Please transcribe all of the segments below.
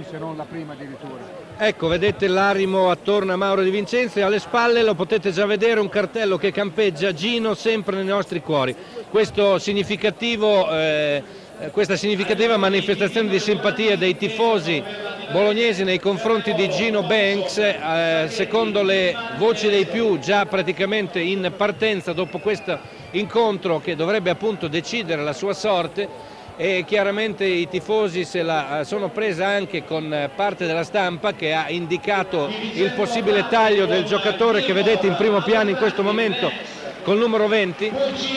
se non la prima addirittura. Ecco, vedete l'Arimo attorno a Mauro Di Vincenzo e alle spalle lo potete già vedere un cartello che campeggia Gino sempre nei nostri cuori. Significativo, eh, questa significativa manifestazione di simpatia dei tifosi bolognesi nei confronti di Gino Banks, eh, secondo le voci dei più già praticamente in partenza dopo questo incontro che dovrebbe appunto decidere la sua sorte e chiaramente i tifosi se la eh, sono presa anche con eh, parte della stampa che ha indicato il possibile taglio del giocatore che vedete in primo piano in questo momento col numero 20,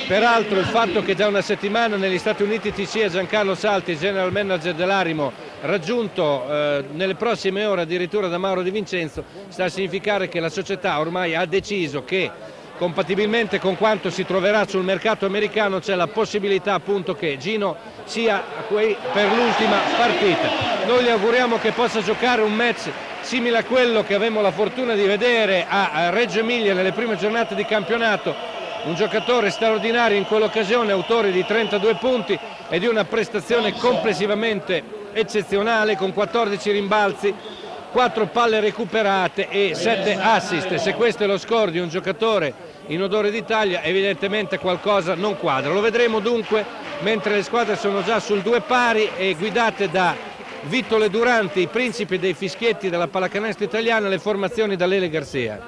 peraltro il fatto che già una settimana negli Stati Uniti ci sia Giancarlo Salti, general manager dell'Arimo, raggiunto eh, nelle prossime ore addirittura da Mauro Di Vincenzo, sta a significare che la società ormai ha deciso che compatibilmente con quanto si troverà sul mercato americano c'è la possibilità appunto che Gino sia per l'ultima partita. Noi gli auguriamo che possa giocare un match simile a quello che avevamo la fortuna di vedere a Reggio Emilia nelle prime giornate di campionato, un giocatore straordinario in quell'occasione, autore di 32 punti e di una prestazione complessivamente eccezionale con 14 rimbalzi 4 palle recuperate e 7 assist. Se questo è lo score di un giocatore in odore d'Italia evidentemente qualcosa non quadra. Lo vedremo dunque mentre le squadre sono già sul due pari e guidate da Vittole Duranti, i principi dei fischietti della pallacanestro italiana, le formazioni da Lele Garcia.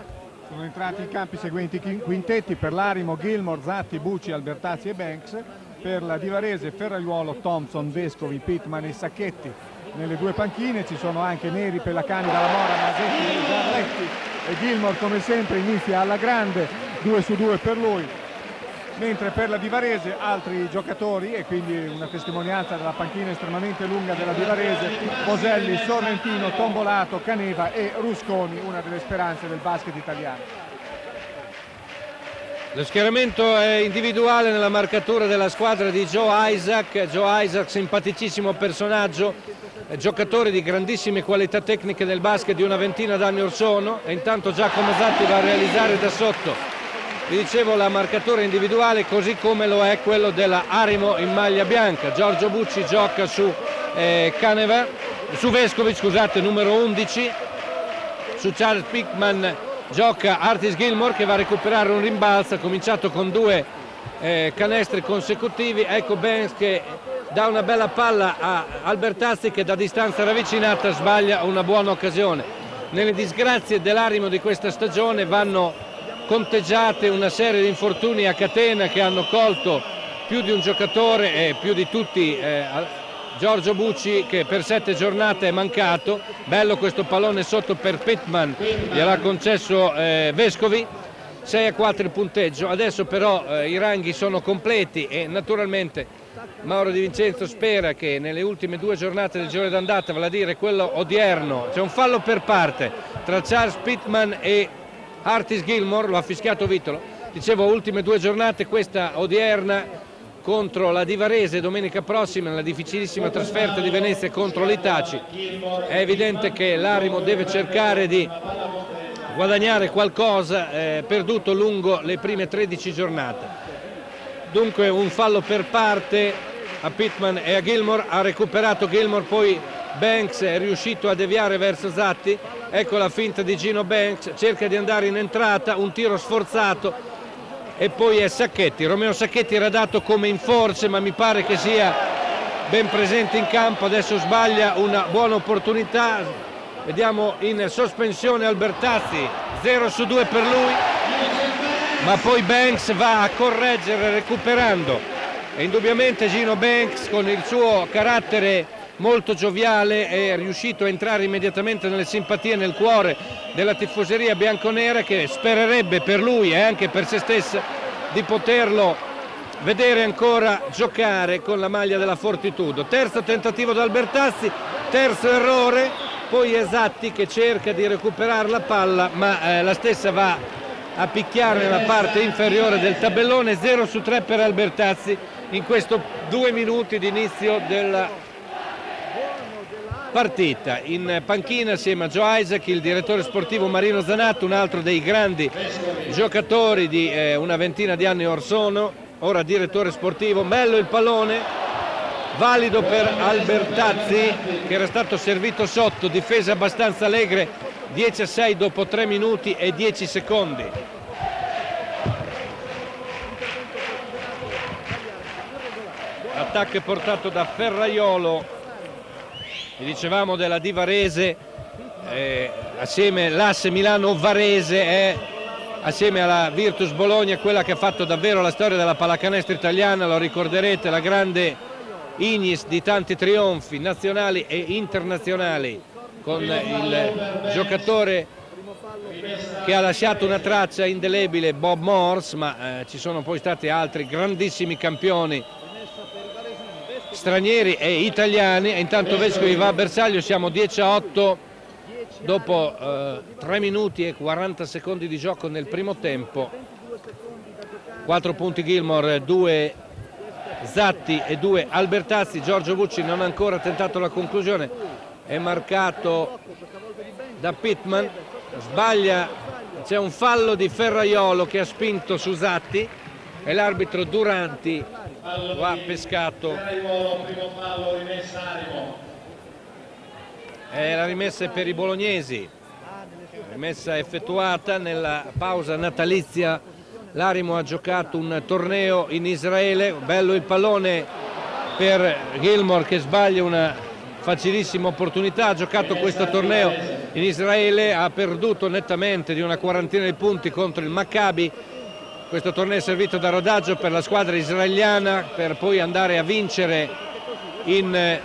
Sono entrati in campi seguenti quintetti per l'Arimo, Gilmore, Zatti, Bucci, Albertazzi e Banks, per la Divarese, Ferraiuolo, Thompson, Vescovi, Pittman e Sacchetti nelle due panchine ci sono anche Neri, Pellacani, Dalla Mora, Masetti, Zarletti e Gilmore come sempre inizia alla grande 2 su 2 per lui mentre per la Divarese altri giocatori e quindi una testimonianza della panchina estremamente lunga della Divarese Boselli, Sorrentino, Tombolato, Caneva e Rusconi una delle speranze del basket italiano lo schieramento è individuale nella marcatura della squadra di Joe Isaac, Joe Isaac simpaticissimo personaggio, giocatore di grandissime qualità tecniche del basket di una ventina d'anni or sono e intanto Giacomo Zatti va a realizzare da sotto. Vi dicevo la marcatura individuale così come lo è quello della Arimo in maglia bianca. Giorgio Bucci gioca su eh, Caneva, su Vescovi, scusate, numero 11, su Charles Pickman gioca Artis Gilmore che va a recuperare un rimbalzo, ha cominciato con due eh, canestri consecutivi, ecco Benz che dà una bella palla a Albertazzi che da distanza ravvicinata sbaglia una buona occasione. Nelle disgrazie dell'Arimo di questa stagione vanno conteggiate una serie di infortuni a catena che hanno colto più di un giocatore e più di tutti eh, Giorgio Bucci che per sette giornate è mancato, bello questo pallone sotto per Pittman, gliel'ha concesso eh, Vescovi, 6 a 4 il punteggio, adesso però eh, i ranghi sono completi e naturalmente Mauro Di Vincenzo spera che nelle ultime due giornate del giorno d'andata, vale a dire quello odierno, c'è un fallo per parte tra Charles Pittman e Artis Gilmore, lo ha fischiato Vitolo, dicevo ultime due giornate, questa odierna contro la Divarese domenica prossima nella difficilissima trasferta di Venezia contro l'Itaci. È evidente che l'Arimo deve cercare di guadagnare qualcosa eh, perduto lungo le prime 13 giornate. Dunque un fallo per parte a Pittman e a Gilmore, ha recuperato Gilmore, poi Banks è riuscito a deviare verso Zatti, ecco la finta di Gino Banks, cerca di andare in entrata, un tiro sforzato, e poi è Sacchetti. Romeo Sacchetti era dato come in forze ma mi pare che sia ben presente in campo, adesso sbaglia una buona opportunità, vediamo in sospensione Albertazzi, 0 su 2 per lui, ma poi Banks va a correggere recuperando. E indubbiamente Gino Banks con il suo carattere molto gioviale, è riuscito a entrare immediatamente nelle simpatie nel cuore della tifoseria bianconera che spererebbe per lui e anche per se stessa di poterlo vedere ancora giocare con la maglia della Fortitudo. Terzo tentativo da Albertazzi, terzo errore, poi Esatti che cerca di recuperare la palla ma eh, la stessa va a picchiare nella parte inferiore del tabellone, 0 su 3 per Albertazzi in questo due minuti di inizio della partita. In panchina assieme a Joe Isaac il direttore sportivo Marino Zanato, un altro dei grandi giocatori di eh, una ventina di anni or sono, ora direttore sportivo, bello il pallone, valido per Albertazzi che era stato servito sotto, difesa abbastanza allegre, 10 a 6 dopo 3 minuti e 10 secondi. Attacco portato da Ferraiolo, vi dicevamo della Divarese, eh, assieme l'asse Milano-Varese è assieme alla Virtus Bologna quella che ha fatto davvero la storia della pallacanestro italiana, lo ricorderete, la grande Ignis di tanti trionfi nazionali e internazionali con il giocatore che ha lasciato una traccia indelebile Bob Morse ma eh, ci sono poi stati altri grandissimi campioni stranieri e italiani. E intanto Vescovi va a bersaglio siamo 10 a 8 dopo eh, 3 minuti e 40 secondi di gioco nel primo tempo 4 punti Gilmore 2 Zatti e 2 Albertazzi. Giorgio Bucci non ha ancora tentato la conclusione. È marcato da Pittman. Sbaglia c'è un fallo di Ferraiolo che ha spinto su Zatti e l'arbitro Duranti. Ha pescato. È la rimessa per i bolognesi. Rimessa effettuata nella pausa natalizia. l'Arimo ha giocato un torneo in Israele. Bello il pallone per Gilmore che sbaglia una facilissima opportunità. Ha giocato questo torneo in Israele. Ha perduto nettamente di una quarantina di punti contro il Maccabi questo torneo è servito da rodaggio per la squadra israeliana per poi andare a vincere in eh,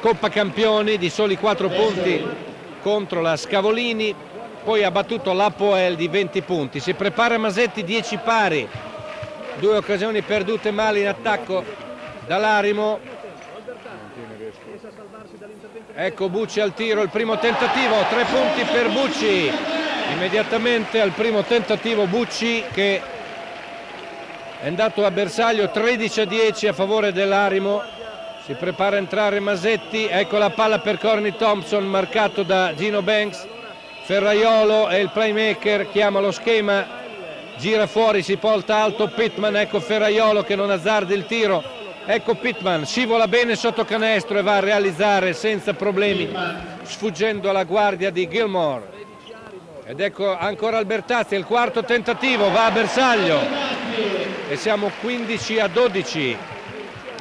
Coppa Campioni di soli 4 punti contro la Scavolini, poi ha battuto l'Apoel di 20 punti. Si prepara Masetti 10 pari, due occasioni perdute male in attacco dall'Arimo. Ecco Bucci al tiro, il primo tentativo, tre punti per Bucci. Immediatamente al primo tentativo Bucci che è andato a bersaglio 13 a 10 a favore dell'Arimo. Si prepara a entrare Masetti. Ecco la palla per Corny Thompson marcato da Gino Banks. Ferraiolo è il playmaker chiama lo schema gira fuori si porta alto Pittman. Ecco Ferraiolo che non azzarda il tiro. Ecco Pittman scivola bene sotto canestro e va a realizzare senza problemi sfuggendo alla guardia di Gilmore ed ecco ancora Albertazzi il quarto tentativo va a bersaglio. E siamo 15 a 12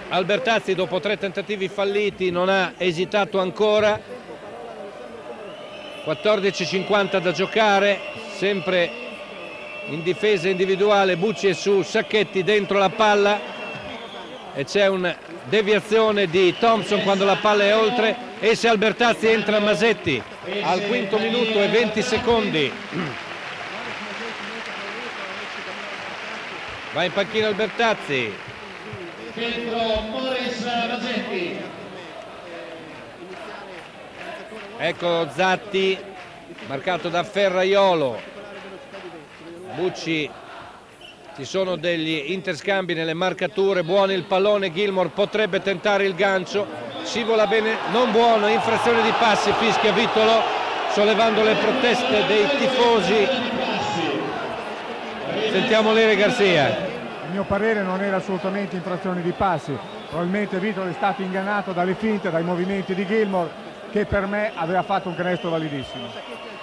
Albertazzi dopo tre tentativi falliti non ha esitato ancora. 14.50 da giocare sempre in difesa individuale Bucci è su Sacchetti dentro la palla. E c'è una deviazione di Thompson quando la palla è oltre e se Albertazzi entra Masetti al quinto minuto e 20 secondi. Va in panchina Albertazzi. Dentro Morris Rasetti ecco Zatti marcato da Ferraiolo. Bucci ci sono degli interscambi nelle marcature buono il pallone Gilmore potrebbe tentare il gancio scivola bene non buono infrazione di passi fischia Vitolo sollevando le proteste dei tifosi Sentiamo Lere Garcia. Il mio parere non era assolutamente infrazione di passi, probabilmente Vitolo è stato ingannato dalle finte, dai movimenti di Gilmore che per me aveva fatto un canestro validissimo.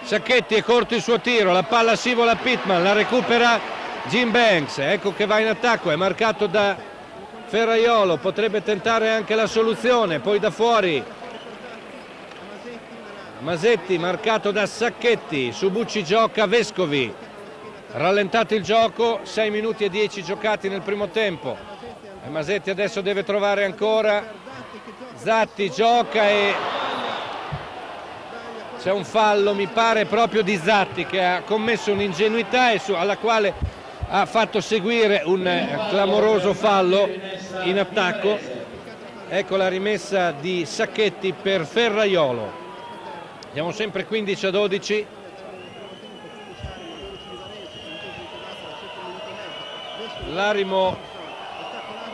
Sacchetti è corto il suo tiro, la palla scivola a Pittman, la recupera Jim Banks, ecco che va in attacco, è marcato da Ferraiolo, potrebbe tentare anche la soluzione, poi da fuori. Masetti marcato da Sacchetti, su Bucci gioca Vescovi, rallentato il gioco 6 minuti e 10 giocati nel primo tempo. E Masetti adesso deve trovare ancora. Zatti gioca e c'è un fallo mi pare proprio di Zatti che ha commesso un'ingenuità alla quale ha fatto seguire un clamoroso fallo in attacco. Ecco la rimessa di Sacchetti per Ferraiolo. Siamo sempre 15 a 12 l'Arimo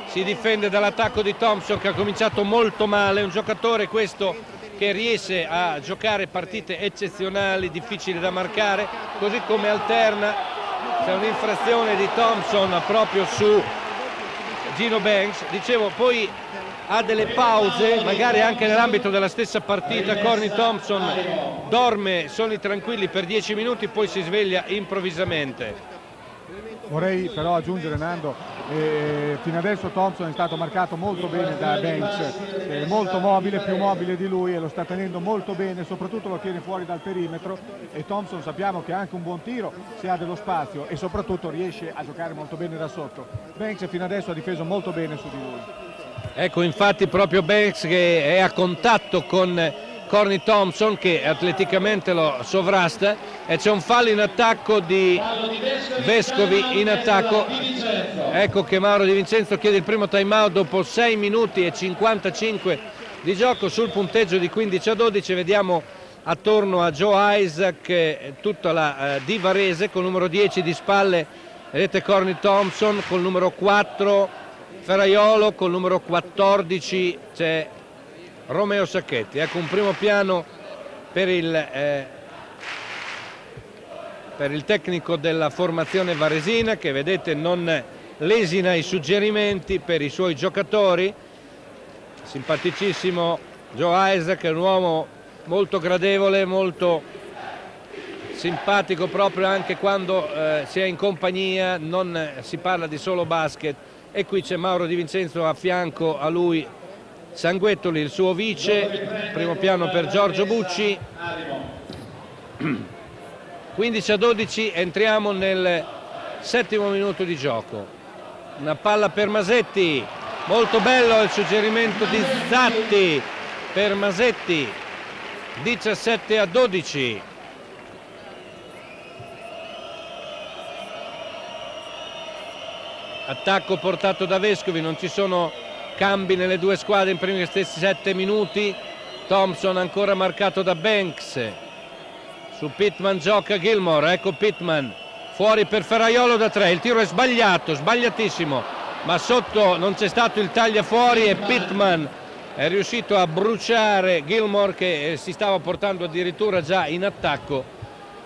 si difende dall'attacco di Thompson che ha cominciato molto male, un giocatore questo che riesce a giocare partite eccezionali, difficili da marcare, così come alterna, c'è un'infrazione di Thompson proprio su Gino Banks, dicevo poi ha delle pause, magari anche nell'ambito della stessa partita, Corny Thompson dorme sonni tranquilli per 10 minuti, poi si sveglia improvvisamente. Vorrei però aggiungere Nando, eh, fino adesso Thompson è stato marcato molto bene da Banks, è molto mobile, più mobile di lui e lo sta tenendo molto bene, soprattutto lo tiene fuori dal perimetro e Thompson sappiamo che ha anche un buon tiro se ha dello spazio e soprattutto riesce a giocare molto bene da sotto. Banks fino adesso ha difeso molto bene su di lui. Ecco infatti proprio Banks che è a contatto con Corny Thompson che atleticamente lo sovrasta e c'è un fallo in attacco di Vescovi in attacco. Ecco che Mauro Di Vincenzo chiede il primo time out dopo 6 minuti e 55 di gioco sul punteggio di 15 a 12 vediamo attorno a Joe Isaac tutta la uh, Divarese con numero 10 di spalle. Vedete Corny Thompson col numero 4 Ferraiolo col numero 14 c'è Romeo Sacchetti. Ecco un primo piano per il, eh, per il tecnico della formazione varesina che vedete non lesina i suggerimenti per i suoi giocatori. Simpaticissimo Joe Isaac, un uomo molto gradevole, molto simpatico proprio anche quando eh, si è in compagnia, non si parla di solo basket e qui c'è Mauro Di Vincenzo a fianco a lui Sanguettoli il suo vice, primo piano per Giorgio Bucci. 15 a 12 entriamo nel settimo minuto di gioco. Una palla per Masetti, molto bello il suggerimento di Zatti per Masetti. 17 a 12. Attacco portato da Vescovi, non ci sono cambi nelle due squadre in primi stessi sette minuti. Thompson ancora marcato da Banks. Su Pittman gioca Gilmore ecco Pittman. Fuori per Ferraiolo da tre il tiro è sbagliato sbagliatissimo. Ma sotto non c'è stato il taglia fuori e Pittman è riuscito a bruciare Gilmore che eh, si stava portando addirittura già in attacco.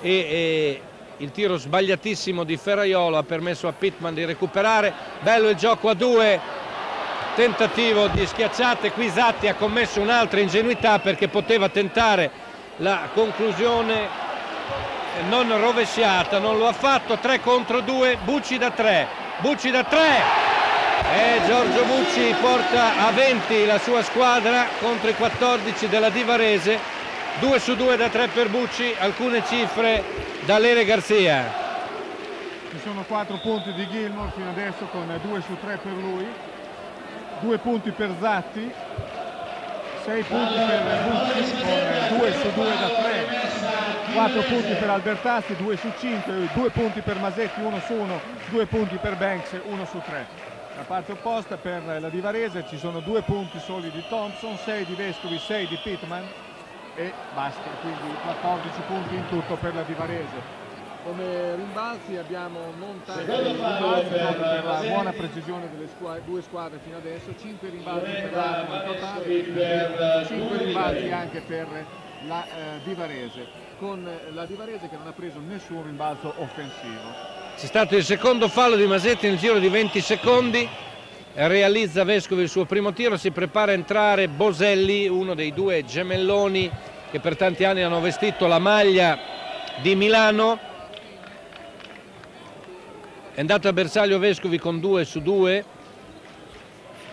E, e il tiro sbagliatissimo di Ferraiolo ha permesso a Pittman di recuperare. Bello il gioco a due tentativo di schiacciate, qui Zatti ha commesso un'altra ingenuità perché poteva tentare la conclusione non rovesciata, non lo ha fatto, 3 contro 2, Bucci da 3, Bucci da 3 e Giorgio Bucci porta a 20 la sua squadra contro i 14 della Divarese, 2 su 2 da 3 per Bucci, alcune cifre da Lere Garzia. Ci sono 4 punti di Gilmore fino adesso con 2 su 3 per lui due punti per Zatti, 6 punti per Bucci con 2 su 2 da 3, 4 punti per Albertazzi, 2 su 5, 2 punti per Masetti, 1 su 1, 2 punti per Banks, 1 su 3. La parte opposta per la Divarese ci sono 2 punti soli di Thompson, 6 di Vescovi, 6 di Pittman e basta, quindi 14 punti in tutto per la Divarese come rimbalzi abbiamo non tanti rimbalzi per la buona precisione delle squadre, due squadre fino adesso, 5 rimbalzi per l'Arma in totale, 5 rimbalzi anche per la eh, Divarese, con la Divarese che non ha preso nessun rimbalzo offensivo. C'è stato il secondo fallo di Masetti nel giro di 20 secondi, realizza Vescovi il suo primo tiro, si prepara a entrare Boselli, uno dei due gemelloni che per tanti anni hanno vestito la maglia di Milano è andato a Bersaglio Vescovi con 2 su 2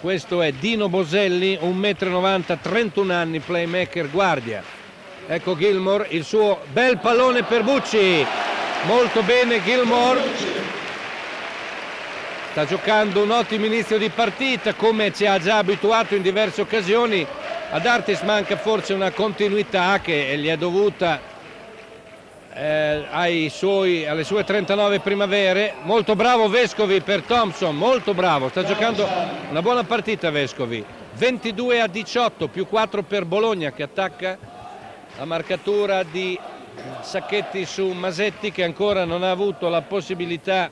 questo è Dino Boselli 1,90 m 31 anni playmaker guardia. Ecco Gilmore il suo bel pallone per Bucci. Molto bene Gilmore. Sta giocando un ottimo inizio di partita come ci ha già abituato in diverse occasioni. Ad Artis manca forse una continuità che gli è dovuta eh, suoi, alle sue 39 primavere. Molto bravo Vescovi per Thompson, molto bravo, sta giocando una buona partita Vescovi. 22 a 18 più 4 per Bologna che attacca la marcatura di Sacchetti su Masetti che ancora non ha avuto la possibilità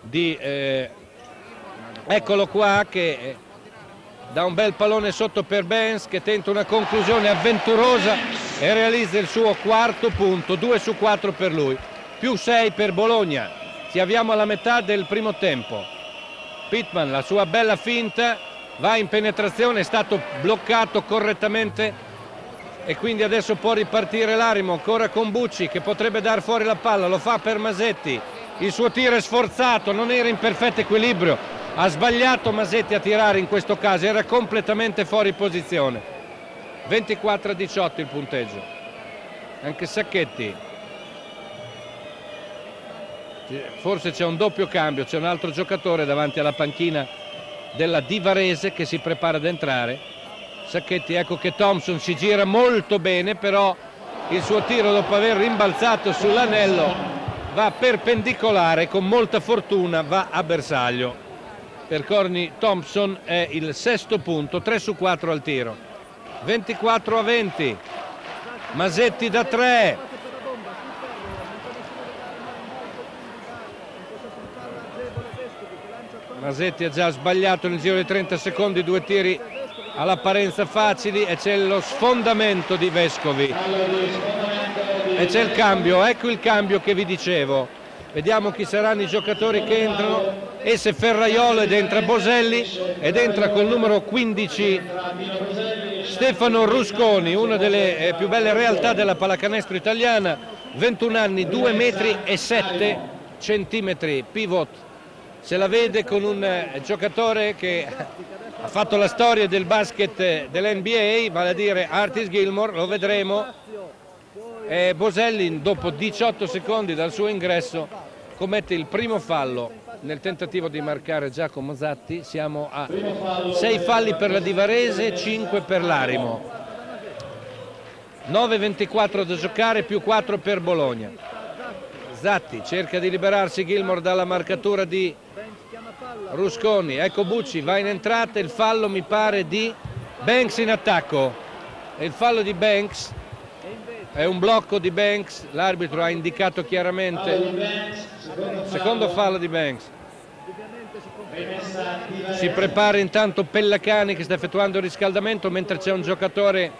di... Eh, eccolo qua che eh, dà un bel pallone sotto per Benz che tenta una conclusione avventurosa e realizza il suo quarto punto, 2 su 4 per lui, più 6 per Bologna. Ci avviamo alla metà del primo tempo. Pittman, la sua bella finta, va in penetrazione, è stato bloccato correttamente e quindi adesso può ripartire l'Arimo ancora con Bucci che potrebbe dar fuori la palla, lo fa per Masetti, il suo tiro è sforzato, non era in perfetto equilibrio, ha sbagliato Masetti a tirare in questo caso, era completamente fuori posizione. 24 a 18 il punteggio, anche Sacchetti, forse c'è un doppio cambio, c'è un altro giocatore davanti alla panchina della Divarese che si prepara ad entrare. Sacchetti, ecco che Thompson si gira molto bene, però il suo tiro dopo aver rimbalzato sull'anello va perpendicolare, con molta fortuna va a bersaglio. Per Corny Thompson è il sesto punto, 3 su 4 al tiro. 24 a 20. Masetti da 3. Masetti ha già sbagliato nel giro di 30 secondi due tiri all'apparenza facili e c'è lo sfondamento di Vescovi e c'è il cambio, ecco il cambio che vi dicevo vediamo chi saranno i giocatori che entrano. Esse Ferraiolo ed entra Boselli ed entra col numero 15 Stefano Rusconi una delle eh, più belle realtà della pallacanestro italiana. 21 anni 2 metri e 7 centimetri. Pivot. Se la vede con un eh, giocatore che ha fatto la storia del basket dell'NBA, vale a dire Artis Gilmore, lo vedremo. E Boselli dopo 18 secondi dal suo ingresso commette il primo fallo nel tentativo di marcare Giacomo Zatti. Siamo a 6 falli per la Divarese, 5 per l'Arimo. 9-24 da giocare più 4 per Bologna. Zatti cerca di liberarsi Gilmore dalla marcatura di Rusconi, ecco Bucci, va in entrata, il fallo mi pare di Banks in attacco. E il fallo di Banks è un blocco di Banks, l'arbitro ha indicato chiaramente. Secondo fallo di Banks. Si prepara intanto Pellacani che sta effettuando il riscaldamento mentre c'è un giocatore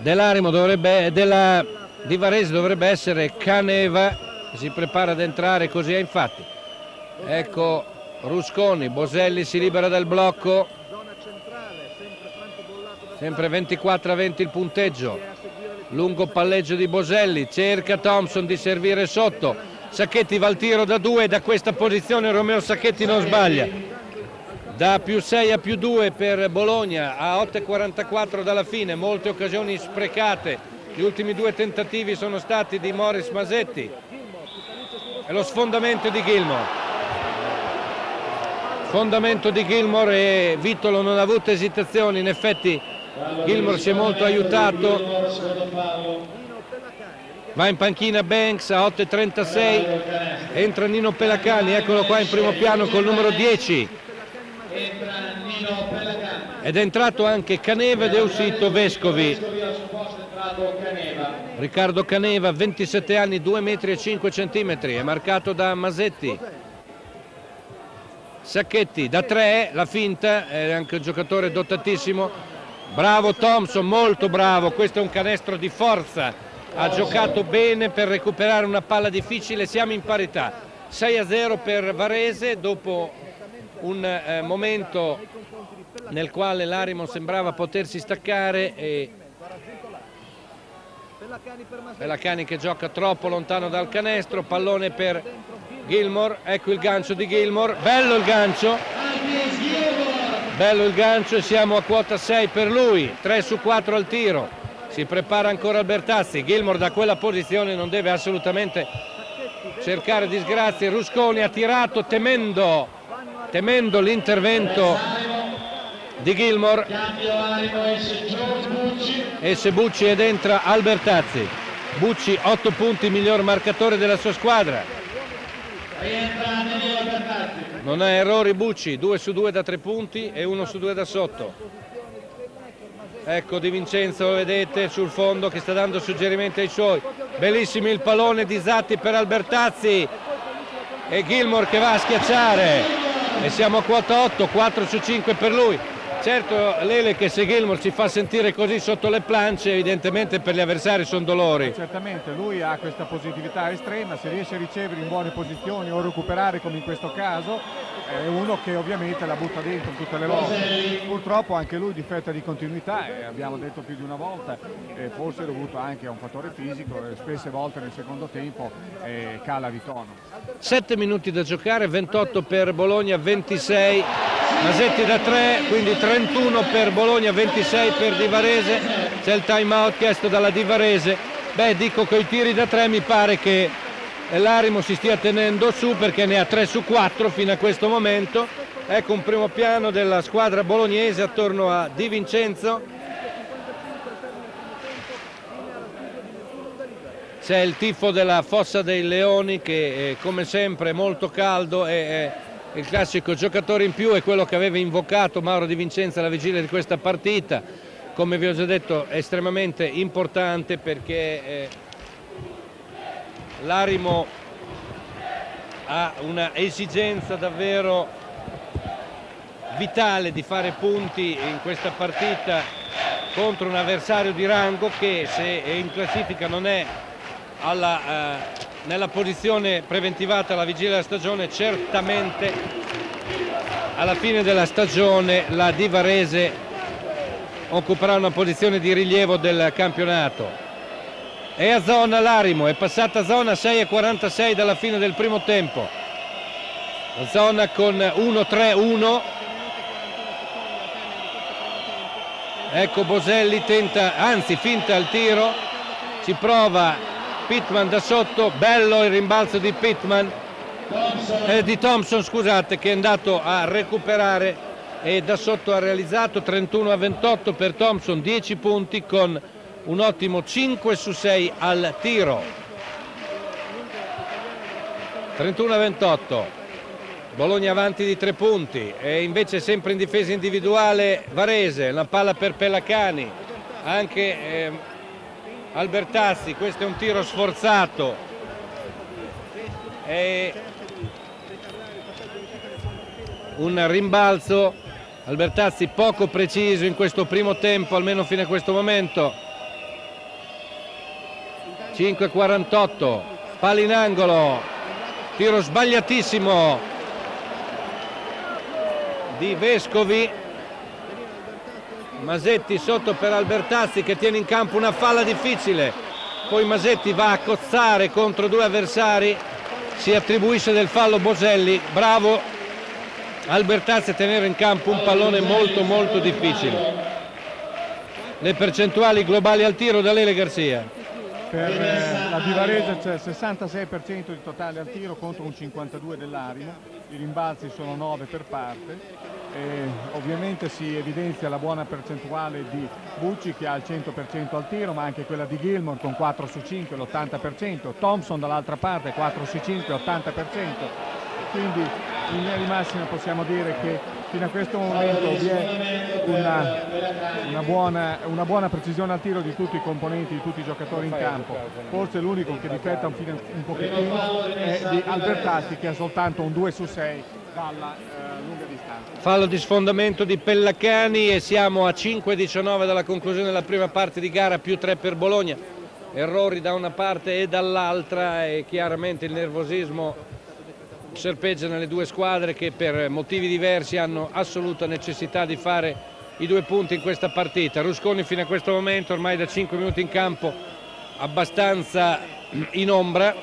dell'Arimo, della di Varese dovrebbe essere Caneva, si prepara ad entrare così è infatti ecco Rusconi, Boselli si libera dal blocco sempre 24 a 20 il punteggio. Lungo palleggio di Boselli cerca Thompson di servire sotto. Sacchetti va al tiro da due da questa posizione Romeo Sacchetti non sbaglia. Da più 6 a più 2 per Bologna a 8.44 dalla fine molte occasioni sprecate. Gli ultimi due tentativi sono stati di Morris Masetti e lo sfondamento di Gilmore. Fondamento di Gilmore e Vitolo non ha avuto esitazioni, in effetti Gilmore si è molto aiutato. Va in panchina Banks a 8.36, entra Nino Pelacani, eccolo qua in primo piano col numero 10. Ed è entrato anche Caneva ed è uscito Vescovi. Riccardo Caneva, 27 anni, 2 metri e 5 centimetri, è marcato da Masetti. Sacchetti da tre, la finta, è anche un giocatore dotatissimo. Bravo Thompson, molto bravo, questo è un canestro di forza. Ha giocato bene per recuperare una palla difficile, siamo in parità. 6 a 0 per Varese dopo un eh, momento nel quale l'Arimo sembrava potersi staccare e Pelacani che gioca troppo lontano dal canestro, pallone per Gilmore, ecco il gancio di Gilmore, bello il gancio, bello il gancio e siamo a quota 6 per lui, 3 su 4 al tiro, si prepara ancora Albertazzi, Gilmore da quella posizione non deve assolutamente cercare disgrazie, Rusconi ha tirato temendo, temendo l'intervento di Gilmore e se Bucci ed entra Albertazzi. Bucci 8 punti miglior marcatore della sua squadra non ha errori Bucci, 2 su 2 da 3 punti e 1 su 2 da sotto. Ecco Di Vincenzo, lo vedete sul fondo che sta dando suggerimenti ai suoi. Bellissimo il pallone di Zatti per Albertazzi e Gilmore che va a schiacciare. E siamo a quota 8, 4 su 5 per lui. Certo Lele che se Gilmore si fa sentire così sotto le plance evidentemente per gli avversari sono dolori. Certamente lui ha questa positività estrema, se riesce a ricevere in buone posizioni o recuperare come in questo caso è uno che ovviamente la butta dentro tutte le volte. Purtroppo anche lui difetta di continuità, e abbiamo detto più di una volta, eh, forse dovuto anche a un fattore fisico, e spesse volte nel secondo tempo eh, cala di tono. 7 minuti da giocare, 28 per Bologna, 26 Masetti da 3, quindi 31 per Bologna, 26 per Divarese, c'è il time out chiesto dalla Divarese. Beh, dico che i tiri da 3 mi pare che l'Arimo si stia tenendo su perché ne ha 3 su 4 fino a questo momento. Ecco un primo piano della squadra bolognese attorno a Di Vincenzo. C'è il tifo della Fossa dei Leoni che come sempre è molto caldo e è il classico giocatore in più è quello che aveva invocato Mauro Di Vincenzo alla vigilia di questa partita. Come vi ho già detto è estremamente importante perché eh, l'Arimo ha una esigenza davvero vitale di fare punti in questa partita contro un avversario di rango che se in classifica non è alla, eh, nella posizione preventivata alla vigilia della stagione certamente alla fine della stagione la Divarese occuperà una posizione di rilievo del campionato è a zona l'Arimo, è passata a zona 6.46 dalla fine del primo tempo. La zona con 1-3-1. Ecco Boselli tenta, anzi finta il tiro, ci prova Pittman da sotto, bello il rimbalzo di Pittman, eh, di Thompson scusate, che è andato a recuperare e da sotto ha realizzato 31 a 28 per Thompson, 10 punti con un ottimo 5 su 6 al tiro. 31 a 28 Bologna avanti di tre punti e invece sempre in difesa individuale Varese, la palla per Pellacani anche eh, Albertazzi, questo è un tiro sforzato. E un rimbalzo. Albertazzi poco preciso in questo primo tempo almeno fino a questo momento. 5.48 palla in angolo. Tiro sbagliatissimo di Vescovi Masetti sotto per Albertazzi che tiene in campo una falla difficile. Poi Masetti va a cozzare contro due avversari si attribuisce del fallo Boselli. Bravo Albertazzi a tenere in campo un pallone molto molto difficile. Le percentuali globali al tiro da Lele Garzia per eh, la Divarese c'è il 66% di totale al tiro contro un 52% dell'Arimo, i rimbalzi sono 9 per parte, e ovviamente si evidenzia la buona percentuale di Bucci che ha il 100% al tiro, ma anche quella di Gilmore con 4 su 5, l'80%, Thompson dall'altra parte 4 su 5, 80%, quindi in linea di massima possiamo dire che fino a questo momento vi è una, una, buona, una, buona, precisione al tiro di tutti i componenti, di tutti i giocatori in campo. Forse l'unico che difetta un, un pochettino è di Albertazzi che ha soltanto un 2 su 6 dalla eh, lunga distanza. Fallo di sfondamento di Pellacani e siamo a 5-19 dalla conclusione della prima parte di gara, più 3 per Bologna. Errori da una parte e dall'altra e chiaramente il nervosismo serpeggia nelle due squadre che per motivi diversi hanno assoluta necessità di fare i due punti in questa partita. Rusconi fino a questo momento, ormai da 5 minuti in campo, abbastanza in ombra.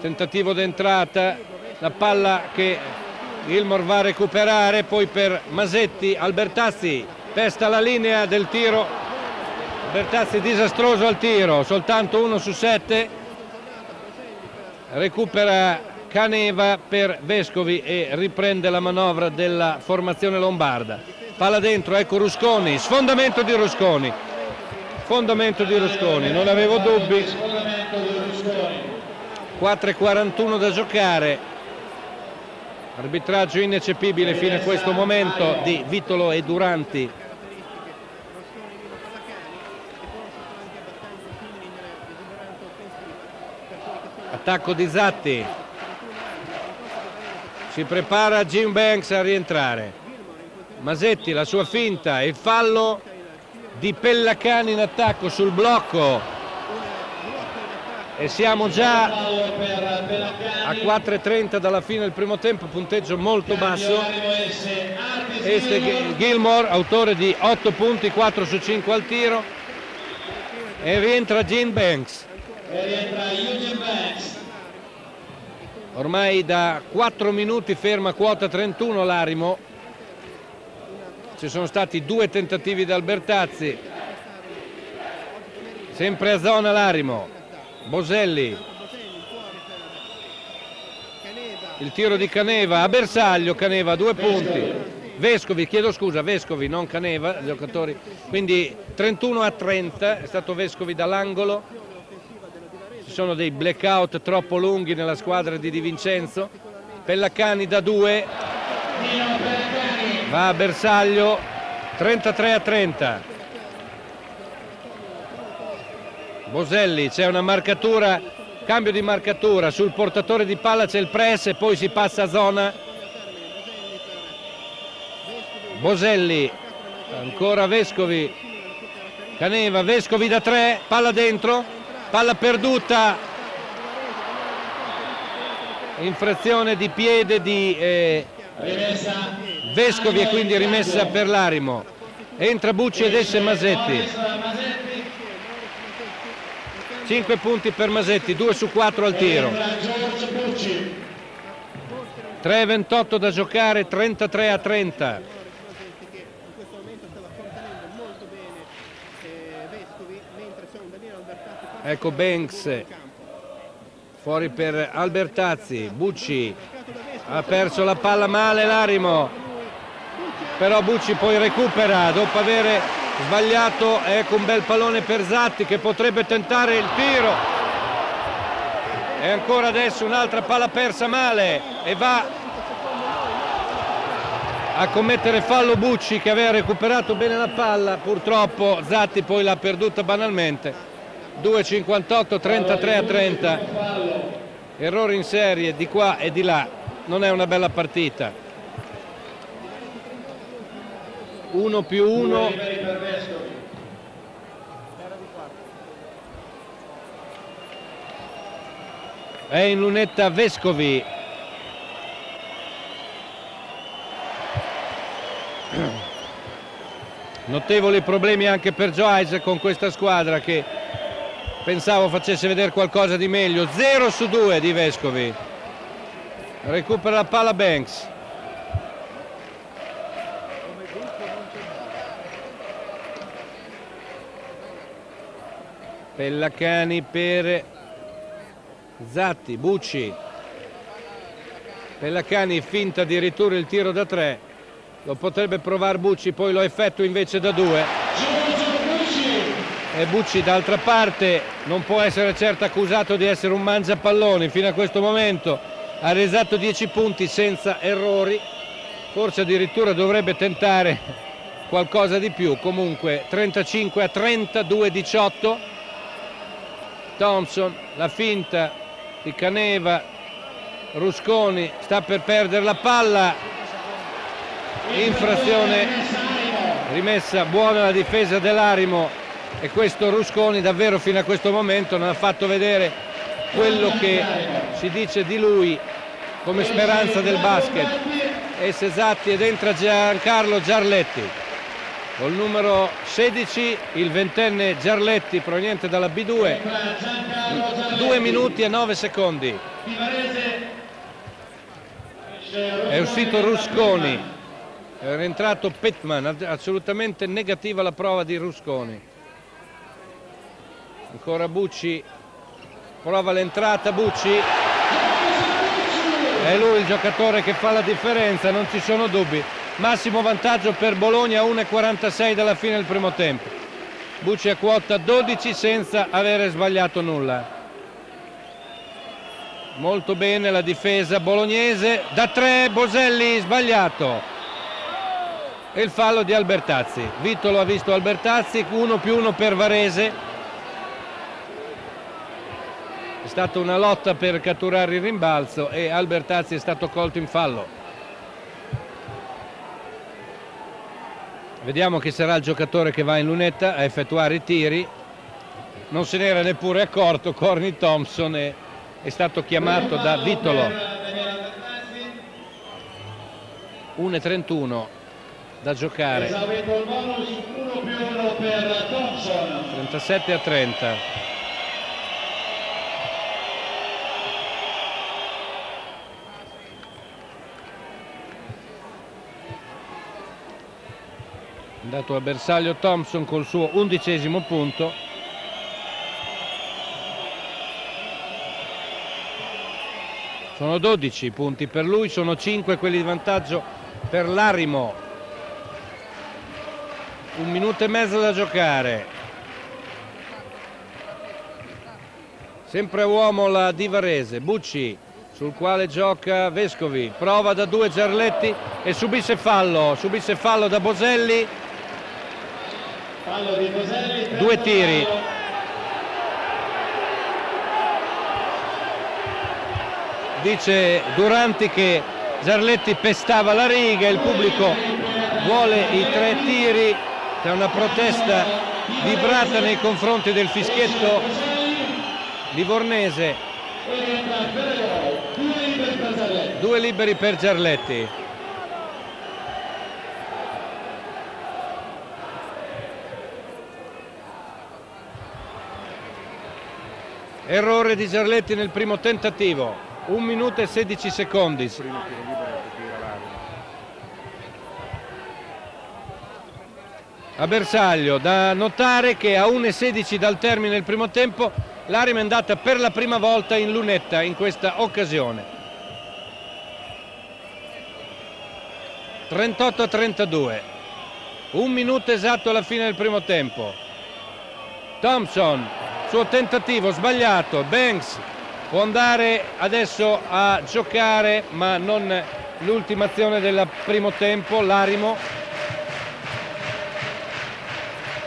Tentativo d'entrata, la palla che Gilmore va a recuperare, poi per Masetti, Albertazzi pesta la linea del tiro. Albertazzi disastroso al tiro, soltanto uno su sette recupera Caneva per Vescovi e riprende la manovra della formazione lombarda. Palla dentro, ecco Rusconi, sfondamento di Rusconi. Fondamento di Rusconi, non avevo dubbi. 4.41 da giocare. Arbitraggio ineccepibile fino a questo momento di Vitolo e Duranti. attacco di Zatti. Si prepara Jim Banks a rientrare. Masetti la sua finta e fallo di Pellacani in attacco sul blocco. E siamo già a 4.30 dalla fine del primo tempo, punteggio molto basso. Este Gilmore, autore di 8 punti, 4 su 5 al tiro e rientra Gene Banks. Ormai da 4 minuti ferma quota 31 l'Arimo. Ci sono stati due tentativi da Albertazzi. Sempre a zona l'Arimo. Boselli. Il tiro di Caneva a bersaglio, Caneva due punti. Vescovi, chiedo scusa, Vescovi, non Caneva, giocatori. Quindi 31 a 30, è stato Vescovi dall'angolo. Ci sono dei blackout troppo lunghi nella squadra di Di Vincenzo. Pellacani da due. Va a bersaglio, 33 a 30. Boselli, c'è una marcatura, cambio di marcatura, sul portatore di palla c'è il press e poi si passa a zona. Boselli, ancora Vescovi, Caneva, Vescovi da tre, palla dentro, palla perduta, infrazione di piede di eh, Vescovi e quindi rimessa per l'Arimo. Entra Bucci ed esce Masetti. 5 punti per Masetti, 2 su 4 al tiro. 3-28 da giocare, 33 a 30. Ecco Banks fuori per Albertazzi, Bucci ha perso la palla male Larimo, però Bucci poi recupera dopo avere sbagliato ecco un bel pallone per Zatti che potrebbe tentare il tiro. E ancora adesso un'altra palla persa male e va a commettere fallo Bucci che aveva recuperato bene la palla. Purtroppo Zatti poi l'ha perduta banalmente. 2.58 33 a 30 errori in serie di qua e di là. Non è una bella partita 1 più 1 è in lunetta Vescovi. Notevoli problemi anche per Joyce con questa squadra che pensavo facesse vedere qualcosa di meglio. 0 su 2 di Vescovi. Recupera la palla Banks Pellacani per Zatti, Bucci. Pellacani finta addirittura il tiro da tre. Lo potrebbe provare Bucci, poi lo effettua invece da due. E Bucci d'altra parte non può essere certo accusato di essere un mangiapalloni fino a questo momento. Ha resato 10 punti senza errori. Forse addirittura dovrebbe tentare qualcosa di più. Comunque 35 a 32, 18. Thompson, la finta di Caneva, Rusconi sta per perdere la palla, infrazione rimessa buona la difesa dell'Arimo e questo Rusconi davvero fino a questo momento non ha fatto vedere quello che si dice di lui come speranza del basket. Es esatti ed entra Giancarlo Giarletti. Col numero 16 il ventenne Giarletti proveniente dalla B2, 2 minuti e 9 secondi. È uscito Rusconi, è rientrato Pittman, assolutamente negativa la prova di Rusconi. Ancora Bucci, prova l'entrata Bucci. È lui il giocatore che fa la differenza, non ci sono dubbi massimo vantaggio per Bologna 1,46 dalla fine del primo tempo. Bucci a quota 12 senza avere sbagliato nulla. Molto bene la difesa bolognese da 3 Boselli sbagliato. E il fallo di Albertazzi. Vito lo ha visto Albertazzi 1 più 1 per Varese. È stata una lotta per catturare il rimbalzo e Albertazzi è stato colto in fallo Vediamo chi sarà il giocatore che va in lunetta a effettuare i tiri. Non se n'era neppure accorto Corny Thompson e è stato chiamato da Vitolo. 1.31 da giocare. 37 a 30. Andato a bersaglio Thompson col suo undicesimo punto. Sono 12 punti per lui, sono 5 quelli di vantaggio per l'Arimo. Un minuto e mezzo da giocare. Sempre uomo la Divarese, Bucci sul quale gioca Vescovi, prova da due Giarletti e subisce fallo, subisce fallo da Boselli Due tiri. Dice Duranti che Zarletti pestava la riga, il pubblico vuole i tre tiri, c'è una protesta vibrata nei confronti del fischietto livornese. Due liberi per Giarletti. Errore di Giarletti nel primo tentativo. 1 minuto e 16 secondi. A bersaglio, da notare che a 1.16 dal termine del primo tempo l'Arima è andata per la prima volta in lunetta in questa occasione. 38 a 32. Un minuto esatto alla fine del primo tempo. Thompson suo tentativo sbagliato, Banks può andare adesso a giocare ma non l'ultima azione del primo tempo, Larimo.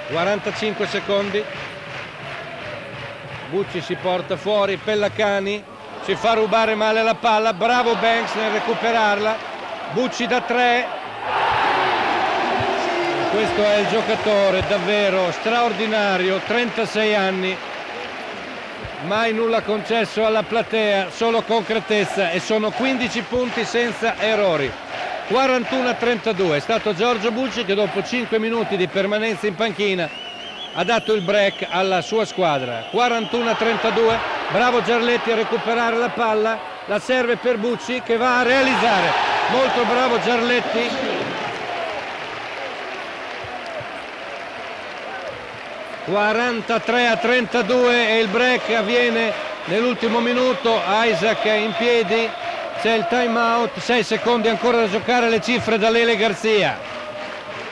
45 secondi. Bucci si porta fuori, Pellacani si fa rubare male la palla, bravo Banks nel recuperarla. Bucci da tre questo è il giocatore davvero straordinario 36 anni mai nulla concesso alla platea, solo concretezza e sono 15 punti senza errori. 41 a 32, è stato Giorgio Bucci che dopo 5 minuti di permanenza in panchina ha dato il break alla sua squadra. 41 a 32, bravo Giarletti a recuperare la palla, la serve per Bucci che va a realizzare. Molto bravo Giarletti 43 a 32 e il break avviene nell'ultimo minuto. Isaac è in piedi c'è il time out 6 secondi ancora da giocare le cifre da Lele Garzia.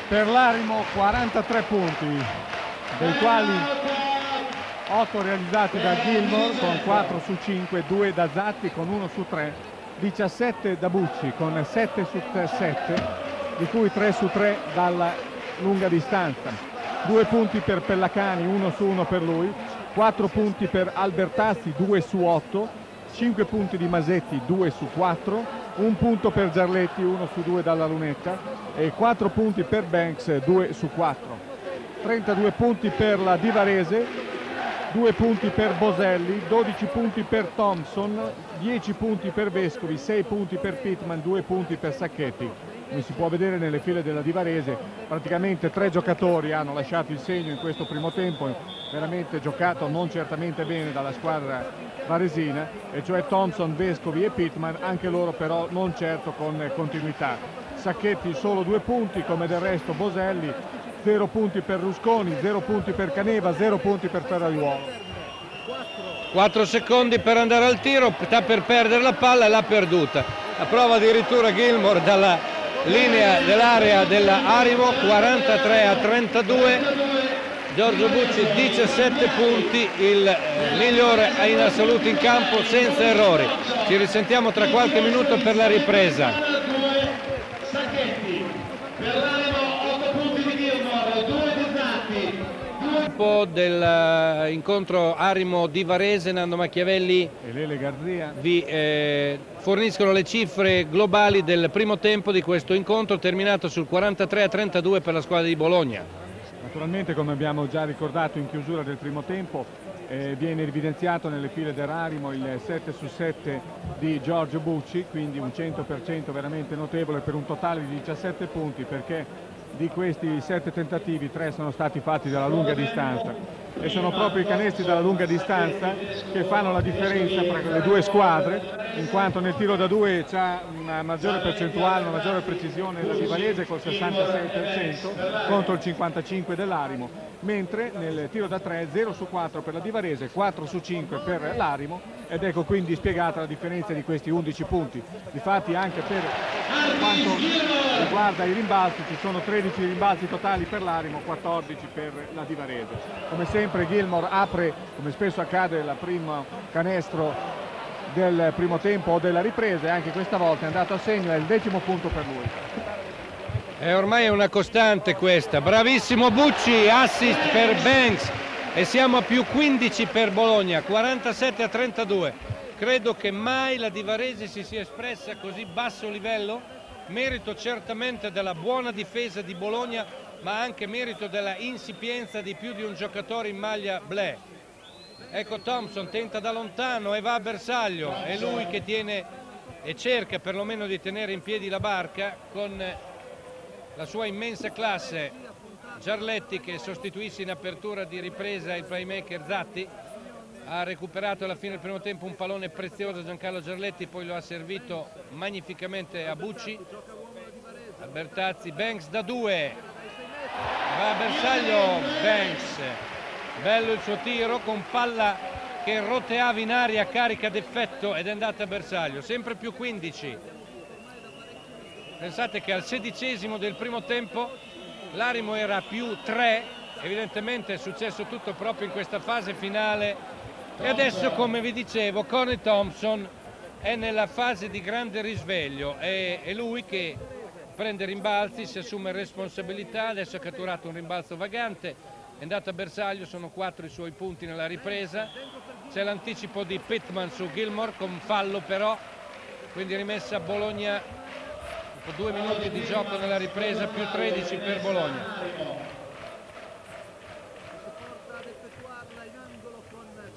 Per l'Arimo 43 punti dei quali 8 realizzati da Gilmore con 4 su 5 2 da Zatti con 1 su 3 17 da Bucci con 7 su 7 di cui 3 su 3 dalla lunga distanza due punti per Pellacani, uno su uno per lui, quattro punti per Albertazzi, due su otto, cinque punti di Masetti, due su quattro, un punto per Giarletti, uno su due dalla lunetta. E quattro punti per Banks, due su quattro. 32 punti per la Divarese, 2 punti per Boselli, 12 punti per Thompson, 10 punti per Vescovi, 6 punti per Pittman, 2 punti per Sacchetti come si può vedere nelle file della Divarese praticamente tre giocatori hanno lasciato il segno in questo primo tempo veramente giocato non certamente bene dalla squadra varesina e cioè Thompson, Vescovi e Pittman anche loro però non certo con continuità Sacchetti solo due punti come del resto Boselli zero punti per Rusconi, zero punti per Caneva, zero punti per Ferraiuolo 4 secondi per andare al tiro, sta per perdere la palla e l'ha perduta. La prova addirittura Gilmore dalla linea dell'area della Arimo 43 a 32 Giorgio Bucci 17 punti il migliore in assoluto in campo senza errori. Ci risentiamo tra qualche minuto per la ripresa tempo dell'incontro Arimo di Varese, Nando Machiavelli e Lele Garzia vi eh, forniscono le cifre globali del primo tempo di questo incontro terminato sul 43 a 32 per la squadra di Bologna. Naturalmente come abbiamo già ricordato in chiusura del primo tempo eh, viene evidenziato nelle file dell'Arimo il 7 su 7 di Giorgio Bucci, quindi un 100% veramente notevole per un totale di 17 punti perché di questi sette tentativi tre sono stati fatti dalla lunga distanza e sono proprio i canestri dalla lunga distanza che fanno la differenza tra le due squadre in quanto nel tiro da due c'è una maggiore percentuale, una maggiore precisione la Divalese col 66% contro il 55% dell'Arimo mentre nel tiro da 3 0 su 4 per la Divarese, 4 su 5 per l'Arimo ed ecco quindi spiegata la differenza di questi 11 punti. Difatti anche per quanto riguarda i rimbalzi ci sono 13 rimbalzi totali per l'Arimo, 14 per la Divarese. Come sempre Gilmore apre, come spesso accade, il primo canestro del primo tempo o della ripresa e anche questa volta è andato a segno, è il decimo punto per lui. E ormai è una costante questa. Bravissimo Bucci, assist per Banks e siamo a più 15 per Bologna, 47 a 32. Credo che mai la Divarese si sia espressa a così basso livello, merito certamente della buona difesa di Bologna, ma anche merito della insipienza di più di un giocatore in maglia blu. Ecco Thompson tenta da lontano e va a bersaglio, è lui che tiene e cerca perlomeno di tenere in piedi la barca con la sua immensa classe Giarletti che sostituisce in apertura di ripresa il playmaker Zatti ha recuperato alla fine del primo tempo un pallone prezioso Giancarlo Giarletti poi lo ha servito magnificamente a Bucci. Albertazzi, Banks da due. Va a bersaglio Banks. Bello il suo tiro con palla che roteava in aria carica d'effetto ed è andata a bersaglio. Sempre più 15 Pensate che al sedicesimo del primo tempo l'Arimo era più 3, evidentemente è successo tutto proprio in questa fase finale. E adesso come vi dicevo Connie Thompson è nella fase di grande risveglio, è, è lui che prende rimbalzi, si assume responsabilità, adesso ha catturato un rimbalzo vagante, è andato a bersaglio, sono quattro i suoi punti nella ripresa, c'è l'anticipo di Pittman su Gilmore con fallo però, quindi rimessa Bologna dopo due minuti di gioco nella ripresa più 13 per Bologna.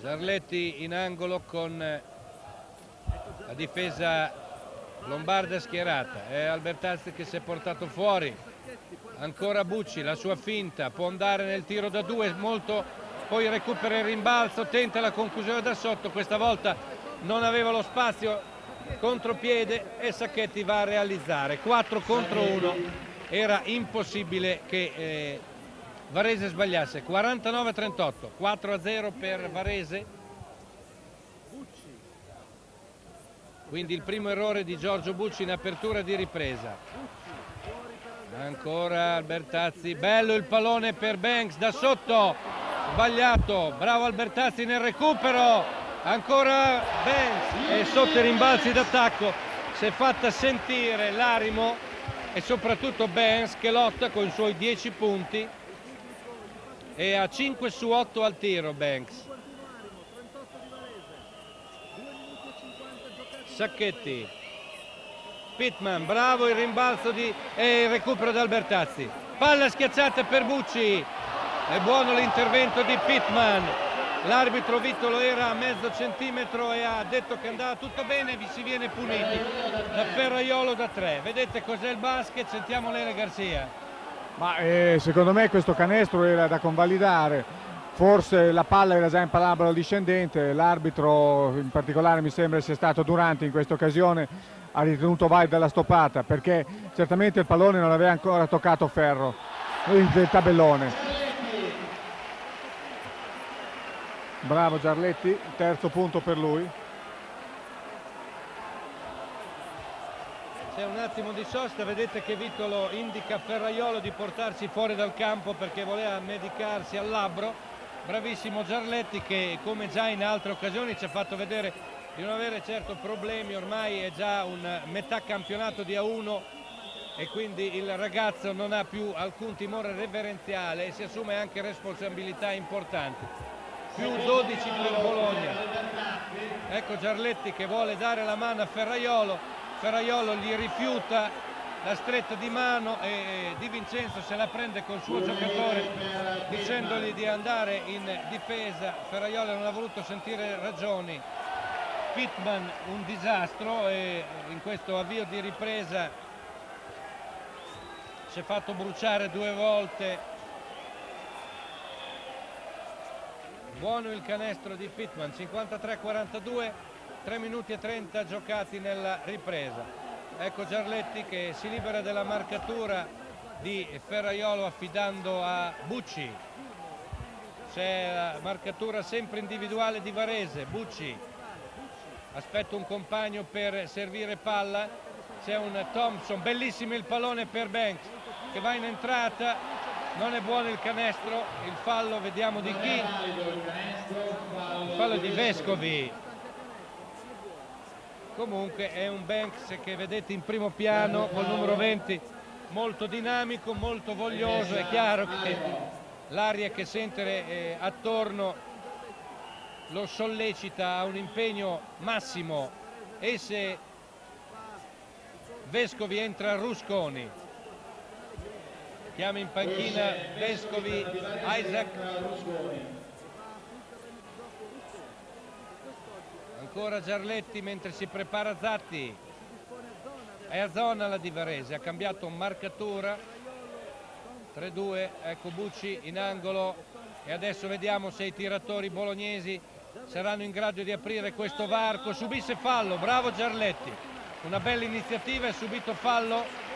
Zarletti in angolo con la difesa lombarda schierata. È Albertazzi che si è portato fuori. Ancora Bucci la sua finta può andare nel tiro da due molto poi recupera il rimbalzo tenta la conclusione da sotto questa volta non aveva lo spazio contropiede e Sacchetti va a realizzare. 4 contro 1 era impossibile che eh, Varese sbagliasse. 49-38 4-0 per Varese. Quindi il primo errore di Giorgio Bucci in apertura di ripresa. Ancora Albertazzi. Bello il pallone per Banks da sotto. Sbagliato. Bravo Albertazzi nel recupero ancora Benz. E sotto i rimbalzi d'attacco. Si è fatta sentire l'Arimo e soprattutto Benz che lotta con i suoi 10 punti. E a 5 su 8 al tiro Banks Sacchetti. Pittman bravo il rimbalzo di, e il recupero da Albertazzi. Palla schiacciata per Bucci. È buono l'intervento di Pittman L'arbitro Vittolo era a mezzo centimetro e ha detto che andava tutto bene e vi si viene puniti da Ferraiolo da tre. Vedete cos'è il basket? Sentiamo Lele Garzia. Ma eh, secondo me questo canestro era da convalidare. Forse la palla era già in palabra discendente, l'arbitro in particolare mi sembra sia stato Durante in questa occasione ha ritenuto valida la stoppata perché certamente il pallone non aveva ancora toccato ferro del tabellone Bravo Giarletti, terzo punto per lui. C'è un attimo di sosta, vedete che Vittolo indica a Ferraiolo di portarsi fuori dal campo perché voleva medicarsi al labbro. Bravissimo Giarletti che come già in altre occasioni ci ha fatto vedere di non avere certo problemi, ormai è già un metà campionato di A1 e quindi il ragazzo non ha più alcun timore reverenziale e si assume anche responsabilità importanti. Più 12 per Bologna. Ecco Giarletti che vuole dare la mano a Ferraiolo, Ferraiolo gli rifiuta la stretta di mano e Di Vincenzo se la prende col suo giocatore dicendogli di andare in difesa. Ferraiolo non ha voluto sentire ragioni. Pittman un disastro e in questo avvio di ripresa si è fatto bruciare due volte buono il canestro di Pittman 53-42 3 minuti e 30 giocati nella ripresa. Ecco Giarletti che si libera della marcatura di Ferraiolo affidando a Bucci. C'è la marcatura sempre individuale di Varese Bucci. Aspetta un compagno per servire palla. C'è un Thompson bellissimo il pallone per Banks che va in entrata non è buono il canestro il fallo vediamo di chi. Il fallo di Vescovi. Comunque è un Banks che vedete in primo piano col numero 20 molto dinamico molto voglioso è chiaro che l'aria che sente eh, attorno lo sollecita a un impegno massimo. E se Vescovi entra Rusconi chiama in panchina Vescovi Isaac ancora Giarletti mentre si prepara Zatti. È a zona la di Varese ha cambiato marcatura. 3-2 ecco Bucci in angolo. E adesso vediamo se i tiratori bolognesi saranno in grado di aprire questo varco. Subisse fallo bravo Giarletti. Una bella iniziativa e subito fallo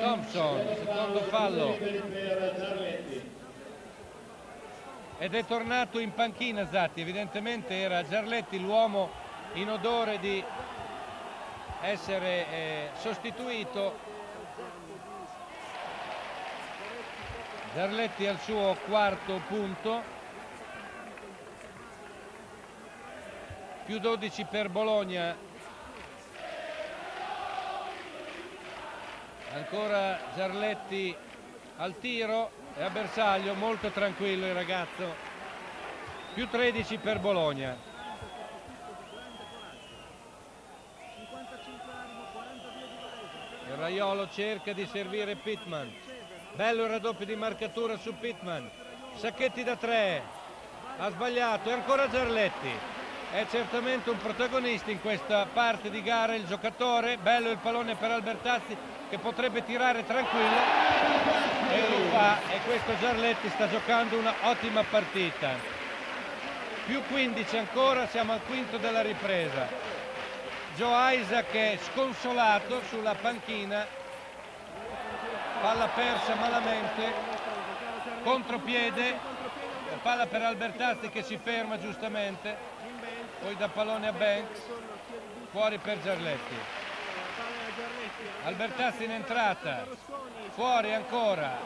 Thompson, secondo fallo. Ed è tornato in panchina Zatti, evidentemente era Giarletti l'uomo in odore di essere eh, sostituito. Giarletti al suo quarto punto. Più 12 per Bologna, ancora Giarletti al tiro e a bersaglio molto tranquillo il ragazzo. Più 13 per Bologna. Il Raiolo cerca di servire Pittman. Bello il raddoppio di marcatura su Pittman. Sacchetti da 3 ha sbagliato e ancora Giarletti. È certamente un protagonista in questa parte di gara il giocatore, bello il pallone per Albertazzi che potrebbe tirare tranquillo. E lo fa e questo Giarletti sta giocando una ottima partita. Più 15 ancora, siamo al quinto della ripresa. Joe Isaac è sconsolato sulla panchina, palla persa malamente, contropiede, palla per Albertazzi che si ferma giustamente. Poi da pallone a Banks. Fuori per Giarletti Albertazzi in entrata. Fuori ancora.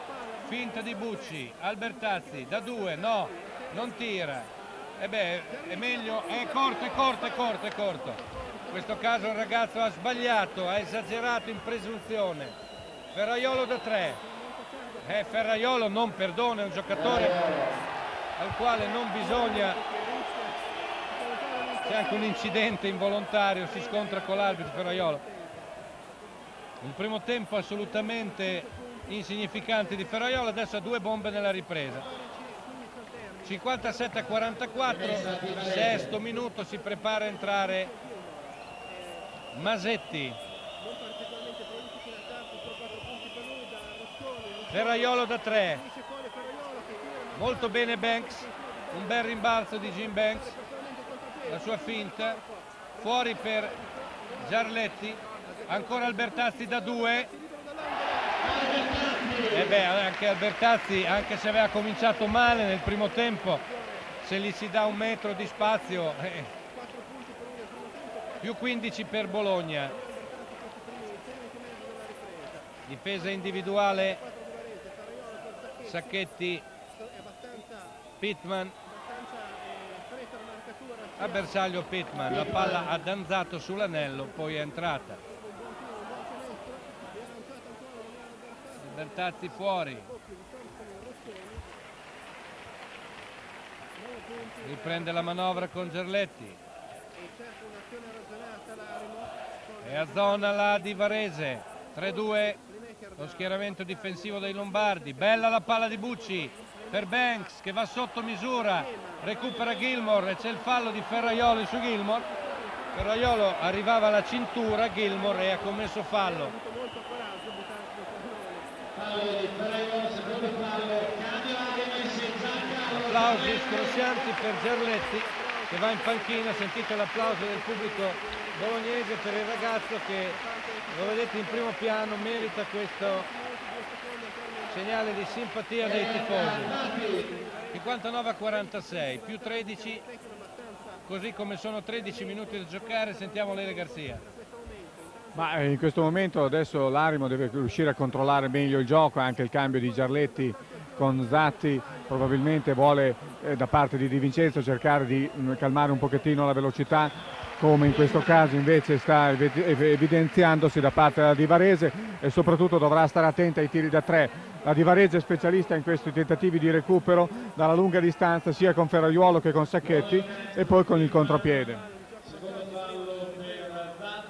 Finta di Bucci. Albertazzi da due no non tira. E beh è meglio è corto è corto è corto è corto. In questo caso il ragazzo ha sbagliato ha esagerato in presunzione. Ferraiolo da tre. Eh, Ferraiolo non perdona è un giocatore al quale non bisogna c'è anche un incidente involontario, si scontra con l'arbitro Ferraiolo. Un primo tempo assolutamente insignificante di Ferraiolo, adesso ha due bombe nella ripresa. 57 a 44, sesto minuto, si prepara a entrare Masetti. Ferraiolo da tre. Molto bene Banks, un bel rimbalzo di Jim Banks la sua finta fuori per Giarletti ancora Albertazzi da due e beh anche Albertazzi anche se aveva cominciato male nel primo tempo se gli si dà un metro di spazio eh. più 15 per Bologna difesa individuale Sacchetti Pittman a bersaglio Pittman, la palla ha danzato sull'anello, poi è entrata. Bertazzi fuori. Riprende la manovra con Gerletti. E a zona la di Varese. 3-2 lo schieramento difensivo dei Lombardi. Bella la palla di Bucci per Banks che va sotto misura, recupera Gilmore e c'è il fallo di Ferraiolo su Gilmore. Ferraiolo arrivava alla cintura, Gilmore e ha commesso fallo. Applausi scroscianti per Gerletti che va in panchina, sentite l'applauso del pubblico bolognese per il ragazzo che lo vedete in primo piano merita questo segnale di simpatia dei tifosi. 59 a 46 più 13 così come sono 13 minuti da giocare. Sentiamo Lele Garzia ma eh, in questo momento adesso l'Arimo deve riuscire a controllare meglio il gioco anche il cambio di Giarletti con Zatti probabilmente vuole eh, da parte di Di Vincenzo cercare di mh, mm, calmare un pochettino la velocità come in questo caso invece sta evidenziandosi da parte della Divarese e soprattutto dovrà stare attenta ai tiri da tre la Di Varese è specialista in questi tentativi di recupero dalla lunga distanza sia con Ferraiuolo che con Sacchetti e poi con il contropiede.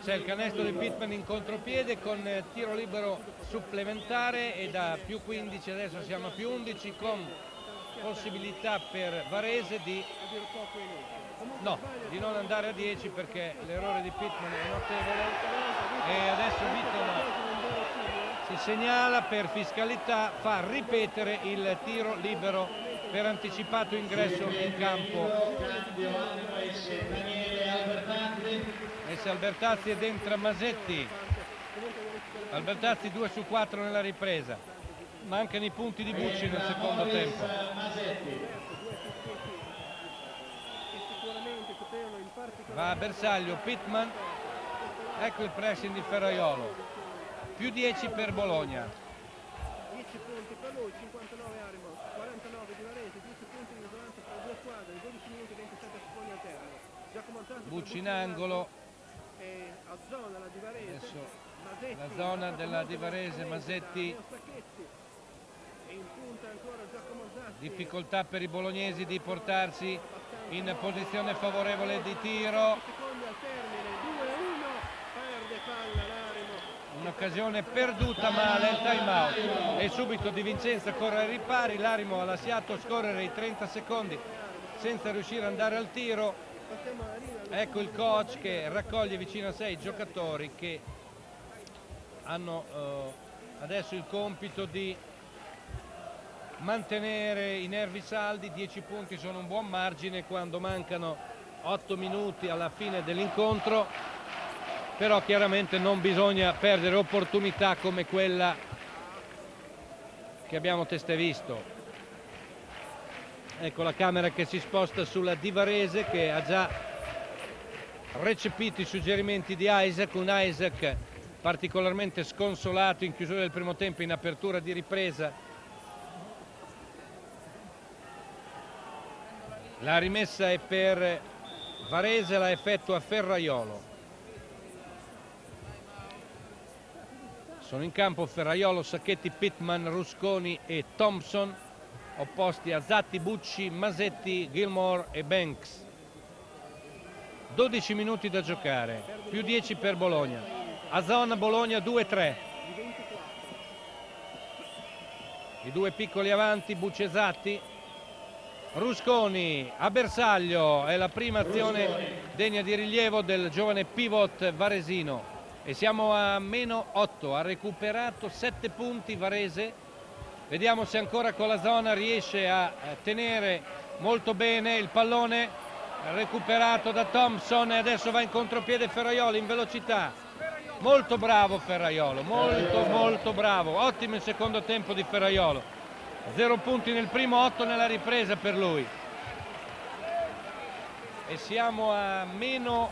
C'è il canestro di Pittman in contropiede con eh, tiro libero supplementare e da più 15 adesso siamo a più 11 con possibilità per Varese di, no, di non andare a 10 perché l'errore di Pittman è notevole. E adesso Vittono si segnala per fiscalità, fa ripetere il tiro libero per anticipato ingresso in campo. Messe Albertazzi ed entra Masetti. Albertazzi 2 su 4 nella ripresa. Mancano i punti di Bucci nel secondo tempo. Va a bersaglio Pittman. Ecco il pressing di Ferraiolo più 10 per Bologna 10 punti per lui 59 Arimo 49 di Varese 10 punti di isolanza tra le due squadre 12 minuti e 27 secondi al termine Giacomo Zanzi Bucci in angolo. Adesso la zona della di Varese Masetti difficoltà per i bolognesi di portarsi in posizione favorevole di tiro. Secondi al termine 2-1 perde palla un'occasione perduta male il time out e subito Di Vincenzo corre ai ripari l'Arimo ha lasciato scorrere i 30 secondi senza riuscire ad andare al tiro ecco il coach che raccoglie vicino a sé i giocatori che hanno eh, adesso il compito di mantenere i nervi saldi 10 punti sono un buon margine quando mancano 8 minuti alla fine dell'incontro però chiaramente non bisogna perdere opportunità come quella che abbiamo testé visto. Ecco la camera che si sposta sulla Divarese che ha già recepito i suggerimenti di Isaac, un Isaac particolarmente sconsolato in chiusura del primo tempo, in apertura di ripresa. La rimessa è per Varese, la effettua Ferraiolo. Sono in campo Ferraiolo, Sacchetti, Pittman, Rusconi e Thompson, opposti a Zatti, Bucci, Masetti, Gilmore e Banks. 12 minuti da giocare, più 10 per Bologna. A zona Bologna 2-3. I due piccoli avanti, Bucci Zatti. Rusconi a bersaglio, è la prima azione degna di rilievo del giovane pivot varesino e siamo a meno 8, ha recuperato 7 punti Varese, vediamo se ancora con la zona riesce a tenere molto bene il pallone recuperato da Thompson e adesso va in contropiede Ferraiolo in velocità, molto bravo Ferraiolo, molto molto bravo, ottimo il secondo tempo di Ferraiolo, 0 punti nel primo, 8 nella ripresa per lui. E siamo a meno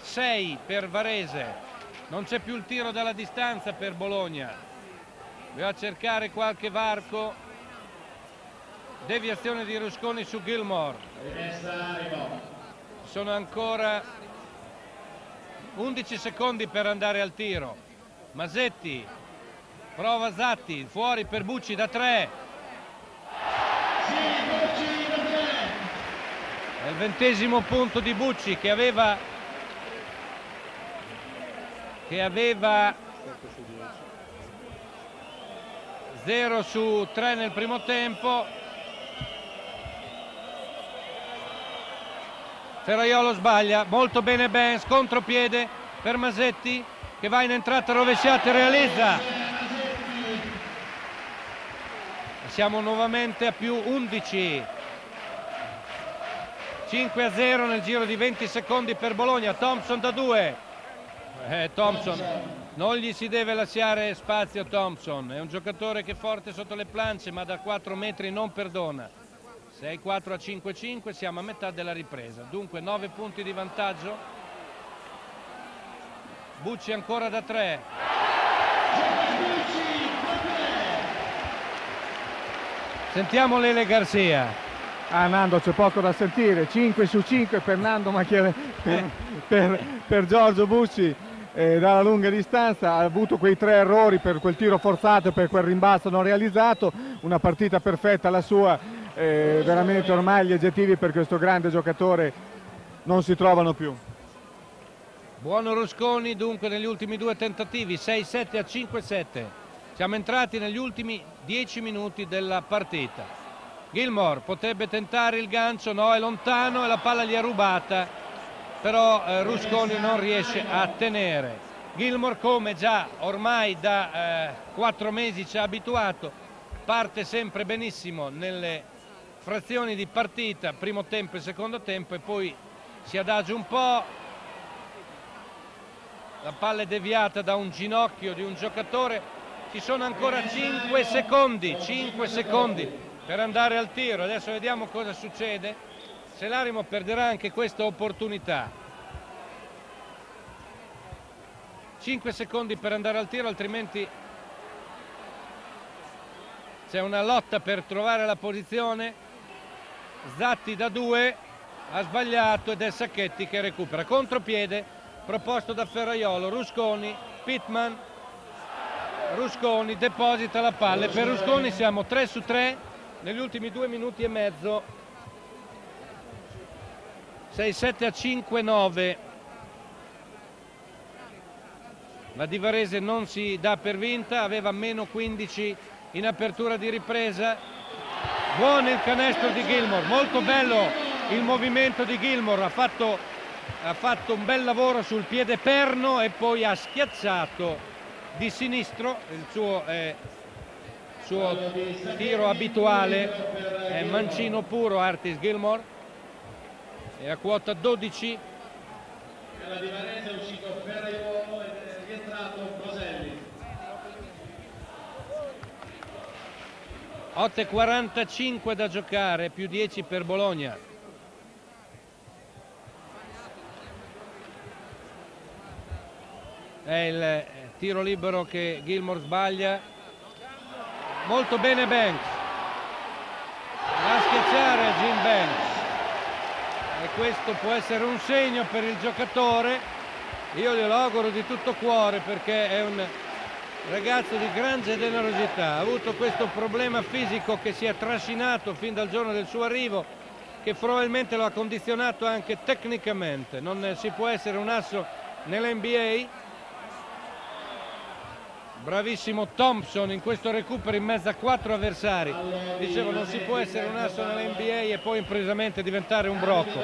6 per Varese. Non c'è più il tiro dalla distanza per Bologna. A cercare qualche varco. Deviazione di Rusconi su Gilmore sono ancora 11 secondi per andare al tiro. Masetti prova Zatti, fuori per Bucci da 3. È il ventesimo punto di Bucci che aveva che aveva 0 su 3 nel primo tempo Ferraiolo sbaglia molto bene Benz contropiede per Masetti che va in entrata rovesciata e realizza. Siamo nuovamente a più 11 5 a 0 nel giro di 20 secondi per Bologna Thompson da 2 eh, Thompson non gli si deve lasciare spazio Thompson è un giocatore che è forte sotto le planche ma da 4 metri non perdona 6-4 a 5-5 siamo a metà della ripresa. Dunque 9 punti di vantaggio. Bucci ancora da 3 sentiamo Lele Garcia. Ah Nando c'è poco da sentire, 5 su 5 per Nando Macchiere, per, per, per Giorgio Bucci. Eh, dalla lunga distanza, ha avuto quei tre errori per quel tiro forzato e per quel rimbalzo non realizzato, una partita perfetta la sua, eh, veramente ormai gli aggettivi per questo grande giocatore non si trovano più. Buono Rusconi dunque negli ultimi due tentativi, 6-7 a 5-7. Siamo entrati negli ultimi 10 minuti della partita. Gilmore potrebbe tentare il gancio, no, è lontano e la palla gli è rubata, però eh, Rusconi non riesce a tenere. Gilmore come già ormai da eh, 4 mesi ci ha abituato, parte sempre benissimo nelle frazioni di partita, primo tempo e secondo tempo e poi si adagia un po', la palla è deviata da un ginocchio di un giocatore, ci sono ancora 5 secondi, 5 secondi per andare al tiro. Adesso vediamo cosa succede. Se l'Arimo perderà anche questa opportunità. 5 secondi per andare al tiro, altrimenti c'è una lotta per trovare la posizione. Zatti da 2 ha sbagliato ed è Sacchetti che recupera. Contropiede proposto da Ferraiolo, Rusconi, Pittman, Rusconi deposita la palla. Per Rusconi siamo 3 su 3 negli ultimi due minuti e mezzo 6-7 a 5-9 la Di Varese non si dà per vinta aveva meno 15 in apertura di ripresa buono il canestro di Gilmore molto bello il movimento di Gilmore ha fatto, ha fatto un bel lavoro sul piede perno e poi ha schiacciato di sinistro il suo eh, suo tiro abituale è mancino puro Artis Gilmore è a quota 12 nella di Varese è uscito Ferraiuolo ed è rientrato Boselli 8.45 da giocare più 10 per Bologna. È il eh, tiro libero che Gilmore sbaglia. Molto bene Banks. Va a schiacciare Jim Banks. E questo può essere un segno per il giocatore. Io glielo auguro di tutto cuore perché è un ragazzo di grande generosità ha avuto questo problema fisico che si è trascinato fin dal giorno del suo arrivo che probabilmente lo ha condizionato anche tecnicamente non si può essere un asso nell'NBA Bravissimo Thompson in questo recupero in mezzo a quattro avversari. Dicevo non si può essere un asso nell'NBA e poi improvvisamente diventare un brocco.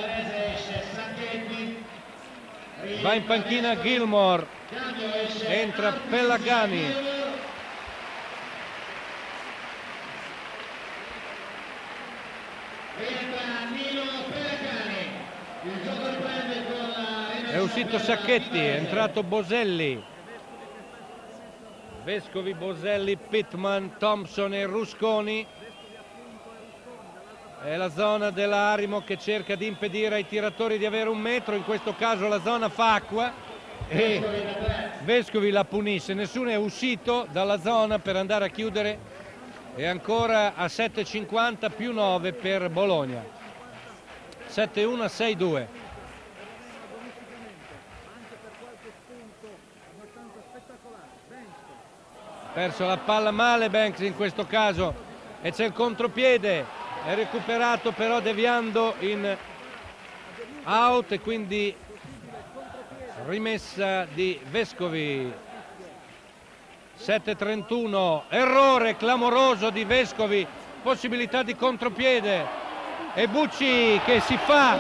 Va in panchina Gilmore. Entra Pellagani. È uscito Sacchetti, è entrato Boselli. Vescovi, Boselli, Pittman, Thompson e Rusconi è la zona dell'Arimo che cerca di impedire ai tiratori di avere un metro, in questo caso la zona fa acqua. E Vescovi la punisce, nessuno è uscito dalla zona per andare a chiudere. E ancora a 7,50 più 9 per Bologna. 7-1 6-2 perso la palla male Banks in questo caso. E c'è il contropiede è recuperato però deviando in out e quindi rimessa di Vescovi. 7-31 errore clamoroso di Vescovi possibilità di contropiede. E Bucci che si fa.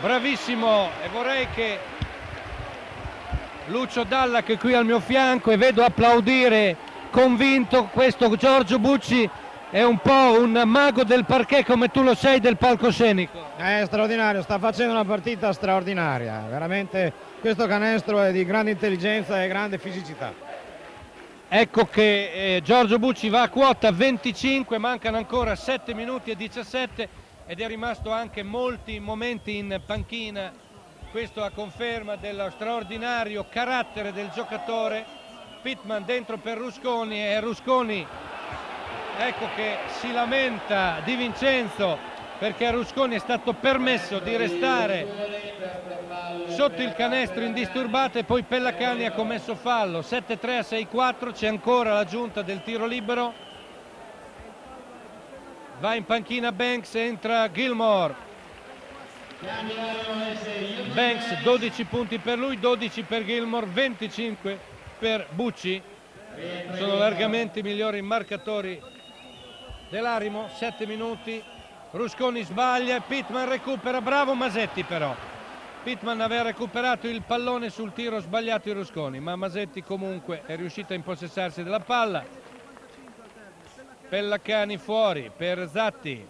Bravissimo e vorrei che Lucio Dalla che è qui al mio fianco e vedo applaudire convinto questo Giorgio Bucci è un po' un mago del parquet come tu lo sei del palcoscenico. È straordinario, sta facendo una partita straordinaria, veramente questo canestro è di grande intelligenza e grande fisicità. Ecco che eh, Giorgio Bucci va a quota 25, mancano ancora 7 minuti e 17 ed è rimasto anche molti momenti in panchina, questo a conferma dello straordinario carattere del giocatore. Pittman dentro per Rusconi e Rusconi ecco che si lamenta Di Vincenzo perché a Rusconi è stato permesso di restare sotto il canestro indisturbato e poi Pellacani ha commesso fallo. 7-3 a 6-4 c'è ancora la giunta del tiro libero. Va in panchina Banks entra Gilmore. Banks 12 punti per lui 12 per Gilmore 25 per Bucci. Sono largamente i migliori marcatori dell'Arimo 7 minuti. Rusconi sbaglia Pittman recupera bravo Masetti però. Pittman aveva recuperato il pallone sul tiro sbagliato di Rusconi ma Masetti comunque è riuscito a impossessarsi della palla. Pellacani fuori per Zatti.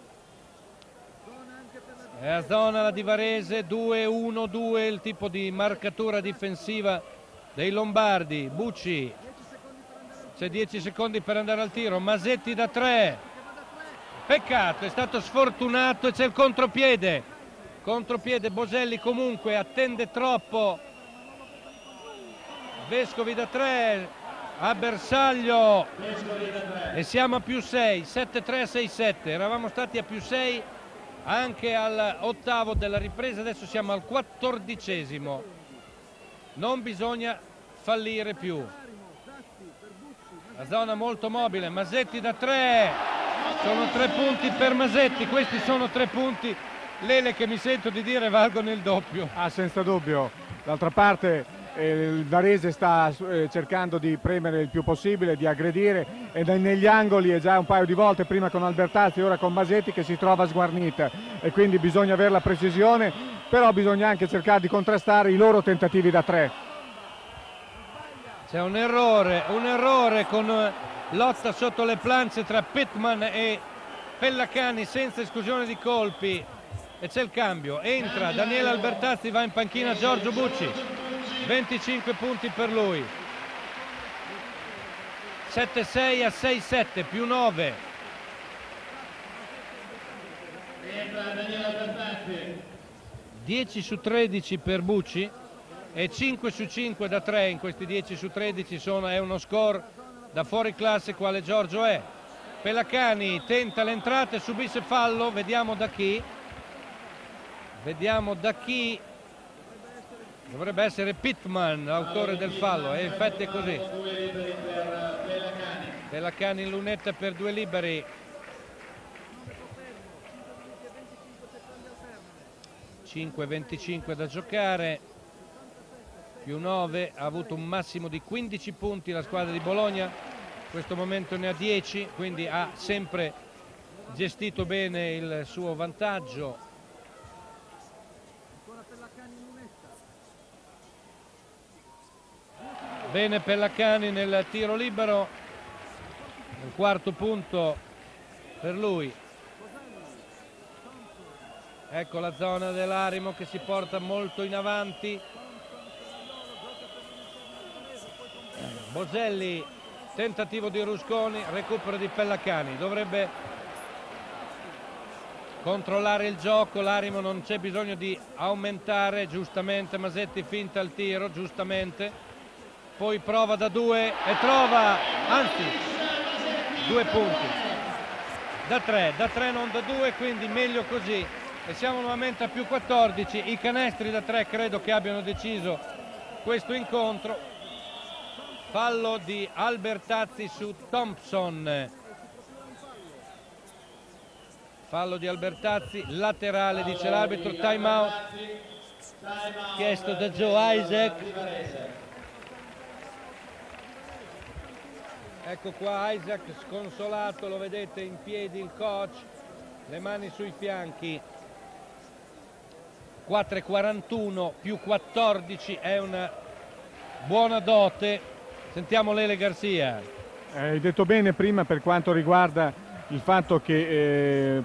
È a zona la di Varese 2-1-2 il tipo di marcatura difensiva dei Lombardi. Bucci. C'è 10 secondi per andare al tiro. Masetti da 3 Peccato, è stato sfortunato e c'è il contropiede. Contropiede, Boselli comunque attende troppo. Vescovi da 3, a bersaglio e siamo a più 6, 7-3 a 6-7. Eravamo stati a più 6 anche all'ottavo della ripresa, adesso siamo al quattordicesimo. Non bisogna fallire più. La zona molto mobile, Masetti da 3, sono tre punti per Masetti, questi sono tre punti, Lele che mi sento di dire valgono il doppio. Ah, senza dubbio. D'altra parte eh, il Varese sta eh, cercando di premere il più possibile, di aggredire e negli angoli è già un paio di volte, prima con Albertazzi e ora con Masetti che si trova sguarnita e quindi bisogna avere la precisione, però bisogna anche cercare di contrastare i loro tentativi da tre. C'è un errore, un errore con lotta sotto le planze tra Pittman e Pellacani senza esclusione di colpi. E c'è il cambio. Entra Daniele Albertazzi va in panchina Giorgio Bucci. 25 punti per lui. 7-6 a 6-7 più 9 10 su 13 per Bucci e 5 su 5 da 3 in questi 10 su 13 sono, è uno score da fuori classe quale Giorgio è. Pelacani tenta l'entrata e subisce fallo, vediamo da chi. Vediamo da chi. Dovrebbe essere Pittman, l'autore del fallo, e infatti è così. Pelacani in lunetta per due liberi. 5-25 da giocare più 9, ha avuto un massimo di 15 punti la squadra di Bologna, in questo momento ne ha 10, quindi ha sempre gestito bene il suo vantaggio. Bene Pellacani nel tiro libero, il quarto punto per lui. Ecco la zona dell'Arimo che si porta molto in avanti. Boselli, tentativo di Rusconi, recupero di Pellacani, dovrebbe controllare il gioco, l'Arimo non c'è bisogno di aumentare, giustamente Masetti finta il tiro, giustamente, poi prova da due e trova, anzi, due punti, da tre, da tre non da due, quindi meglio così. E siamo nuovamente a più 14, i canestri da tre credo che abbiano deciso questo incontro fallo di Albertazzi su Thompson. Fallo di Albertazzi, laterale dice l'arbitro, time out chiesto da Joe Isaac. Ecco qua Isaac sconsolato, lo vedete in piedi il coach, le mani sui fianchi. 4,41 più 14 è una buona dote. Sentiamo Lele Garcia. Eh, hai detto bene prima per quanto riguarda il fatto che eh,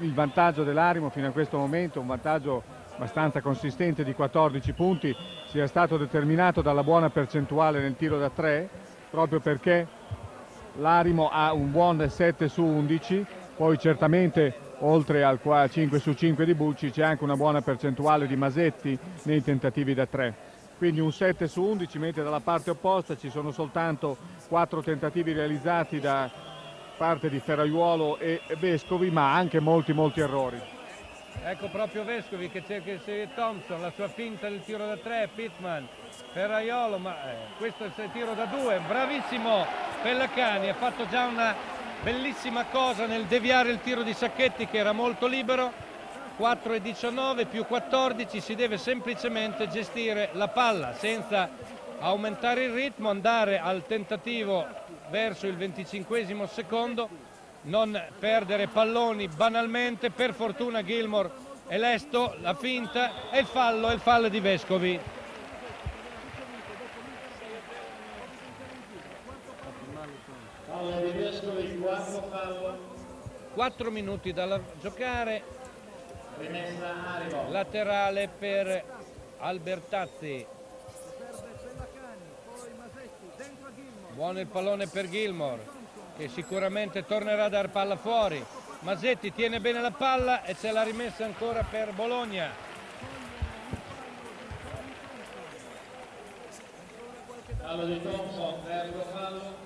il vantaggio dell'Arimo fino a questo momento, un vantaggio abbastanza consistente di 14 punti, sia stato determinato dalla buona percentuale nel tiro da 3, proprio perché l'Arimo ha un buon 7 su 11, poi certamente oltre al 5 su 5 di Bucci c'è anche una buona percentuale di Masetti nei tentativi da 3 quindi un 7 su 11 mentre dalla parte opposta ci sono soltanto 4 tentativi realizzati da parte di Ferraiuolo e Vescovi ma anche molti molti errori. Ecco proprio Vescovi che cerca di seguire Thompson la sua finta del tiro da 3 Pittman Ferraiolo ma eh, questo è il tiro da 2 bravissimo Pellacani ha fatto già una bellissima cosa nel deviare il tiro di Sacchetti che era molto libero 4 e 19 più 14 si deve semplicemente gestire la palla senza aumentare il ritmo, andare al tentativo verso il 25 secondo, non perdere palloni banalmente, per fortuna Gilmore è lesto, la finta e il fallo, è il fallo di Vescovi. Fallo di Vescovi, 4 fallo. 4 minuti da giocare. Laterale per Albertazzi. Buono il pallone per Gilmore che sicuramente tornerà a dar palla fuori. Masetti tiene bene la palla e ce l'ha rimessa ancora per Bologna. Fallo di Thompson, terzo fallo.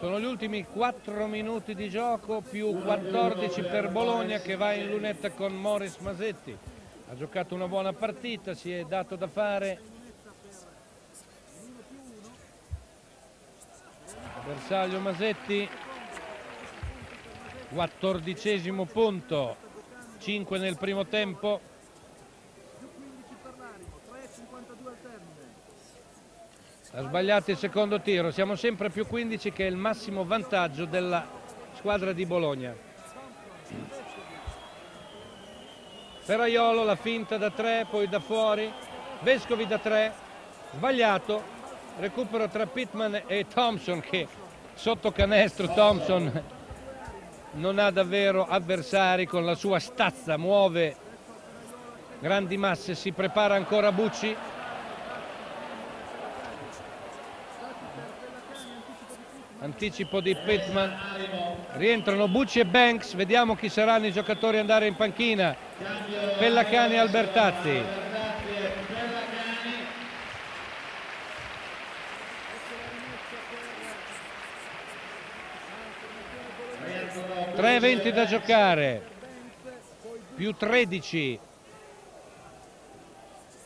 Sono gli ultimi 4 minuti di gioco più 14 per Bologna che va in lunetta con Morris Masetti. Ha giocato una buona partita, si è dato da fare. Bersaglio Masetti, quattordicesimo punto, 5 nel primo tempo. Ha sbagliato il secondo tiro, siamo sempre a più 15 che è il massimo vantaggio della squadra di Bologna. Ferraiolo la finta da 3, poi da fuori, Vescovi da 3, sbagliato, recupero tra Pittman e Thompson che sotto canestro Thompson non ha davvero avversari con la sua stazza, muove grandi masse, si prepara ancora Bucci, anticipo di Pittman. Rientrano Bucci e Banks. Vediamo chi saranno i giocatori ad andare in panchina. Pellacani e Albertazzi. 3.20 da giocare. Più 13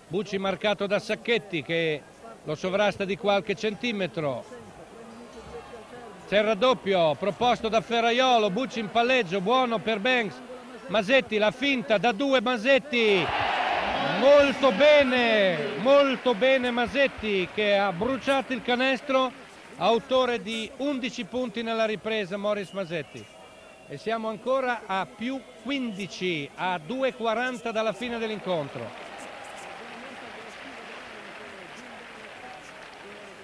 Bucci marcato da Sacchetti che lo sovrasta di qualche centimetro c'è il raddoppio proposto da Ferraiolo, Bucci in palleggio, buono per Banks, Masetti la finta da due Masetti, molto bene, molto bene Masetti che ha bruciato il canestro, autore di 11 punti nella ripresa Morris Masetti. E siamo ancora a più 15, a 2,40 dalla fine dell'incontro.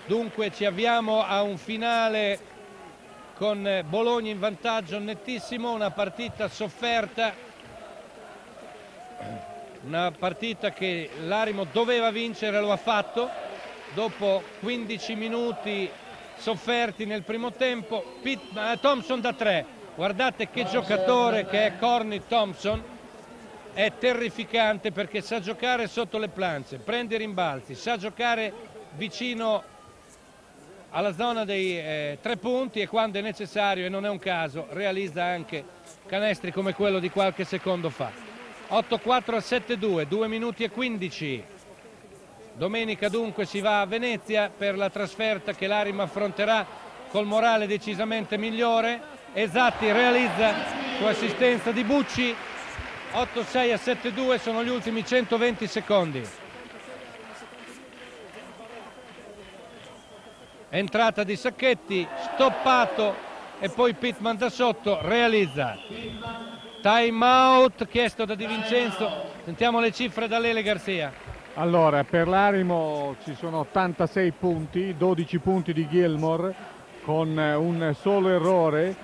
Dunque ci avviamo a un finale con Bologna in vantaggio nettissimo, una partita sofferta, una partita che l'Arimo doveva vincere, lo ha fatto, dopo 15 minuti sofferti nel primo tempo, Pitt, Thompson da 3, guardate che giocatore che è Corny Thompson, è terrificante perché sa giocare sotto le planze, prende i rimbalzi, sa giocare vicino alla zona dei eh, tre punti e quando è necessario, e non è un caso, realizza anche canestri come quello di qualche secondo fa. 8-4 a 7-2, 2 minuti e 15. Domenica dunque si va a Venezia per la trasferta che l'Arim affronterà col morale decisamente migliore. Esatti realizza su assistenza di Bucci. 8-6 a 7-2 sono gli ultimi 120 secondi. Entrata di Sacchetti, stoppato e poi Pittman da sotto realizza. Time out chiesto da Di Vincenzo. Sentiamo le cifre da Lele Garzia. Allora, per l'Arimo ci sono 86 punti, 12 punti di Gilmore con un solo errore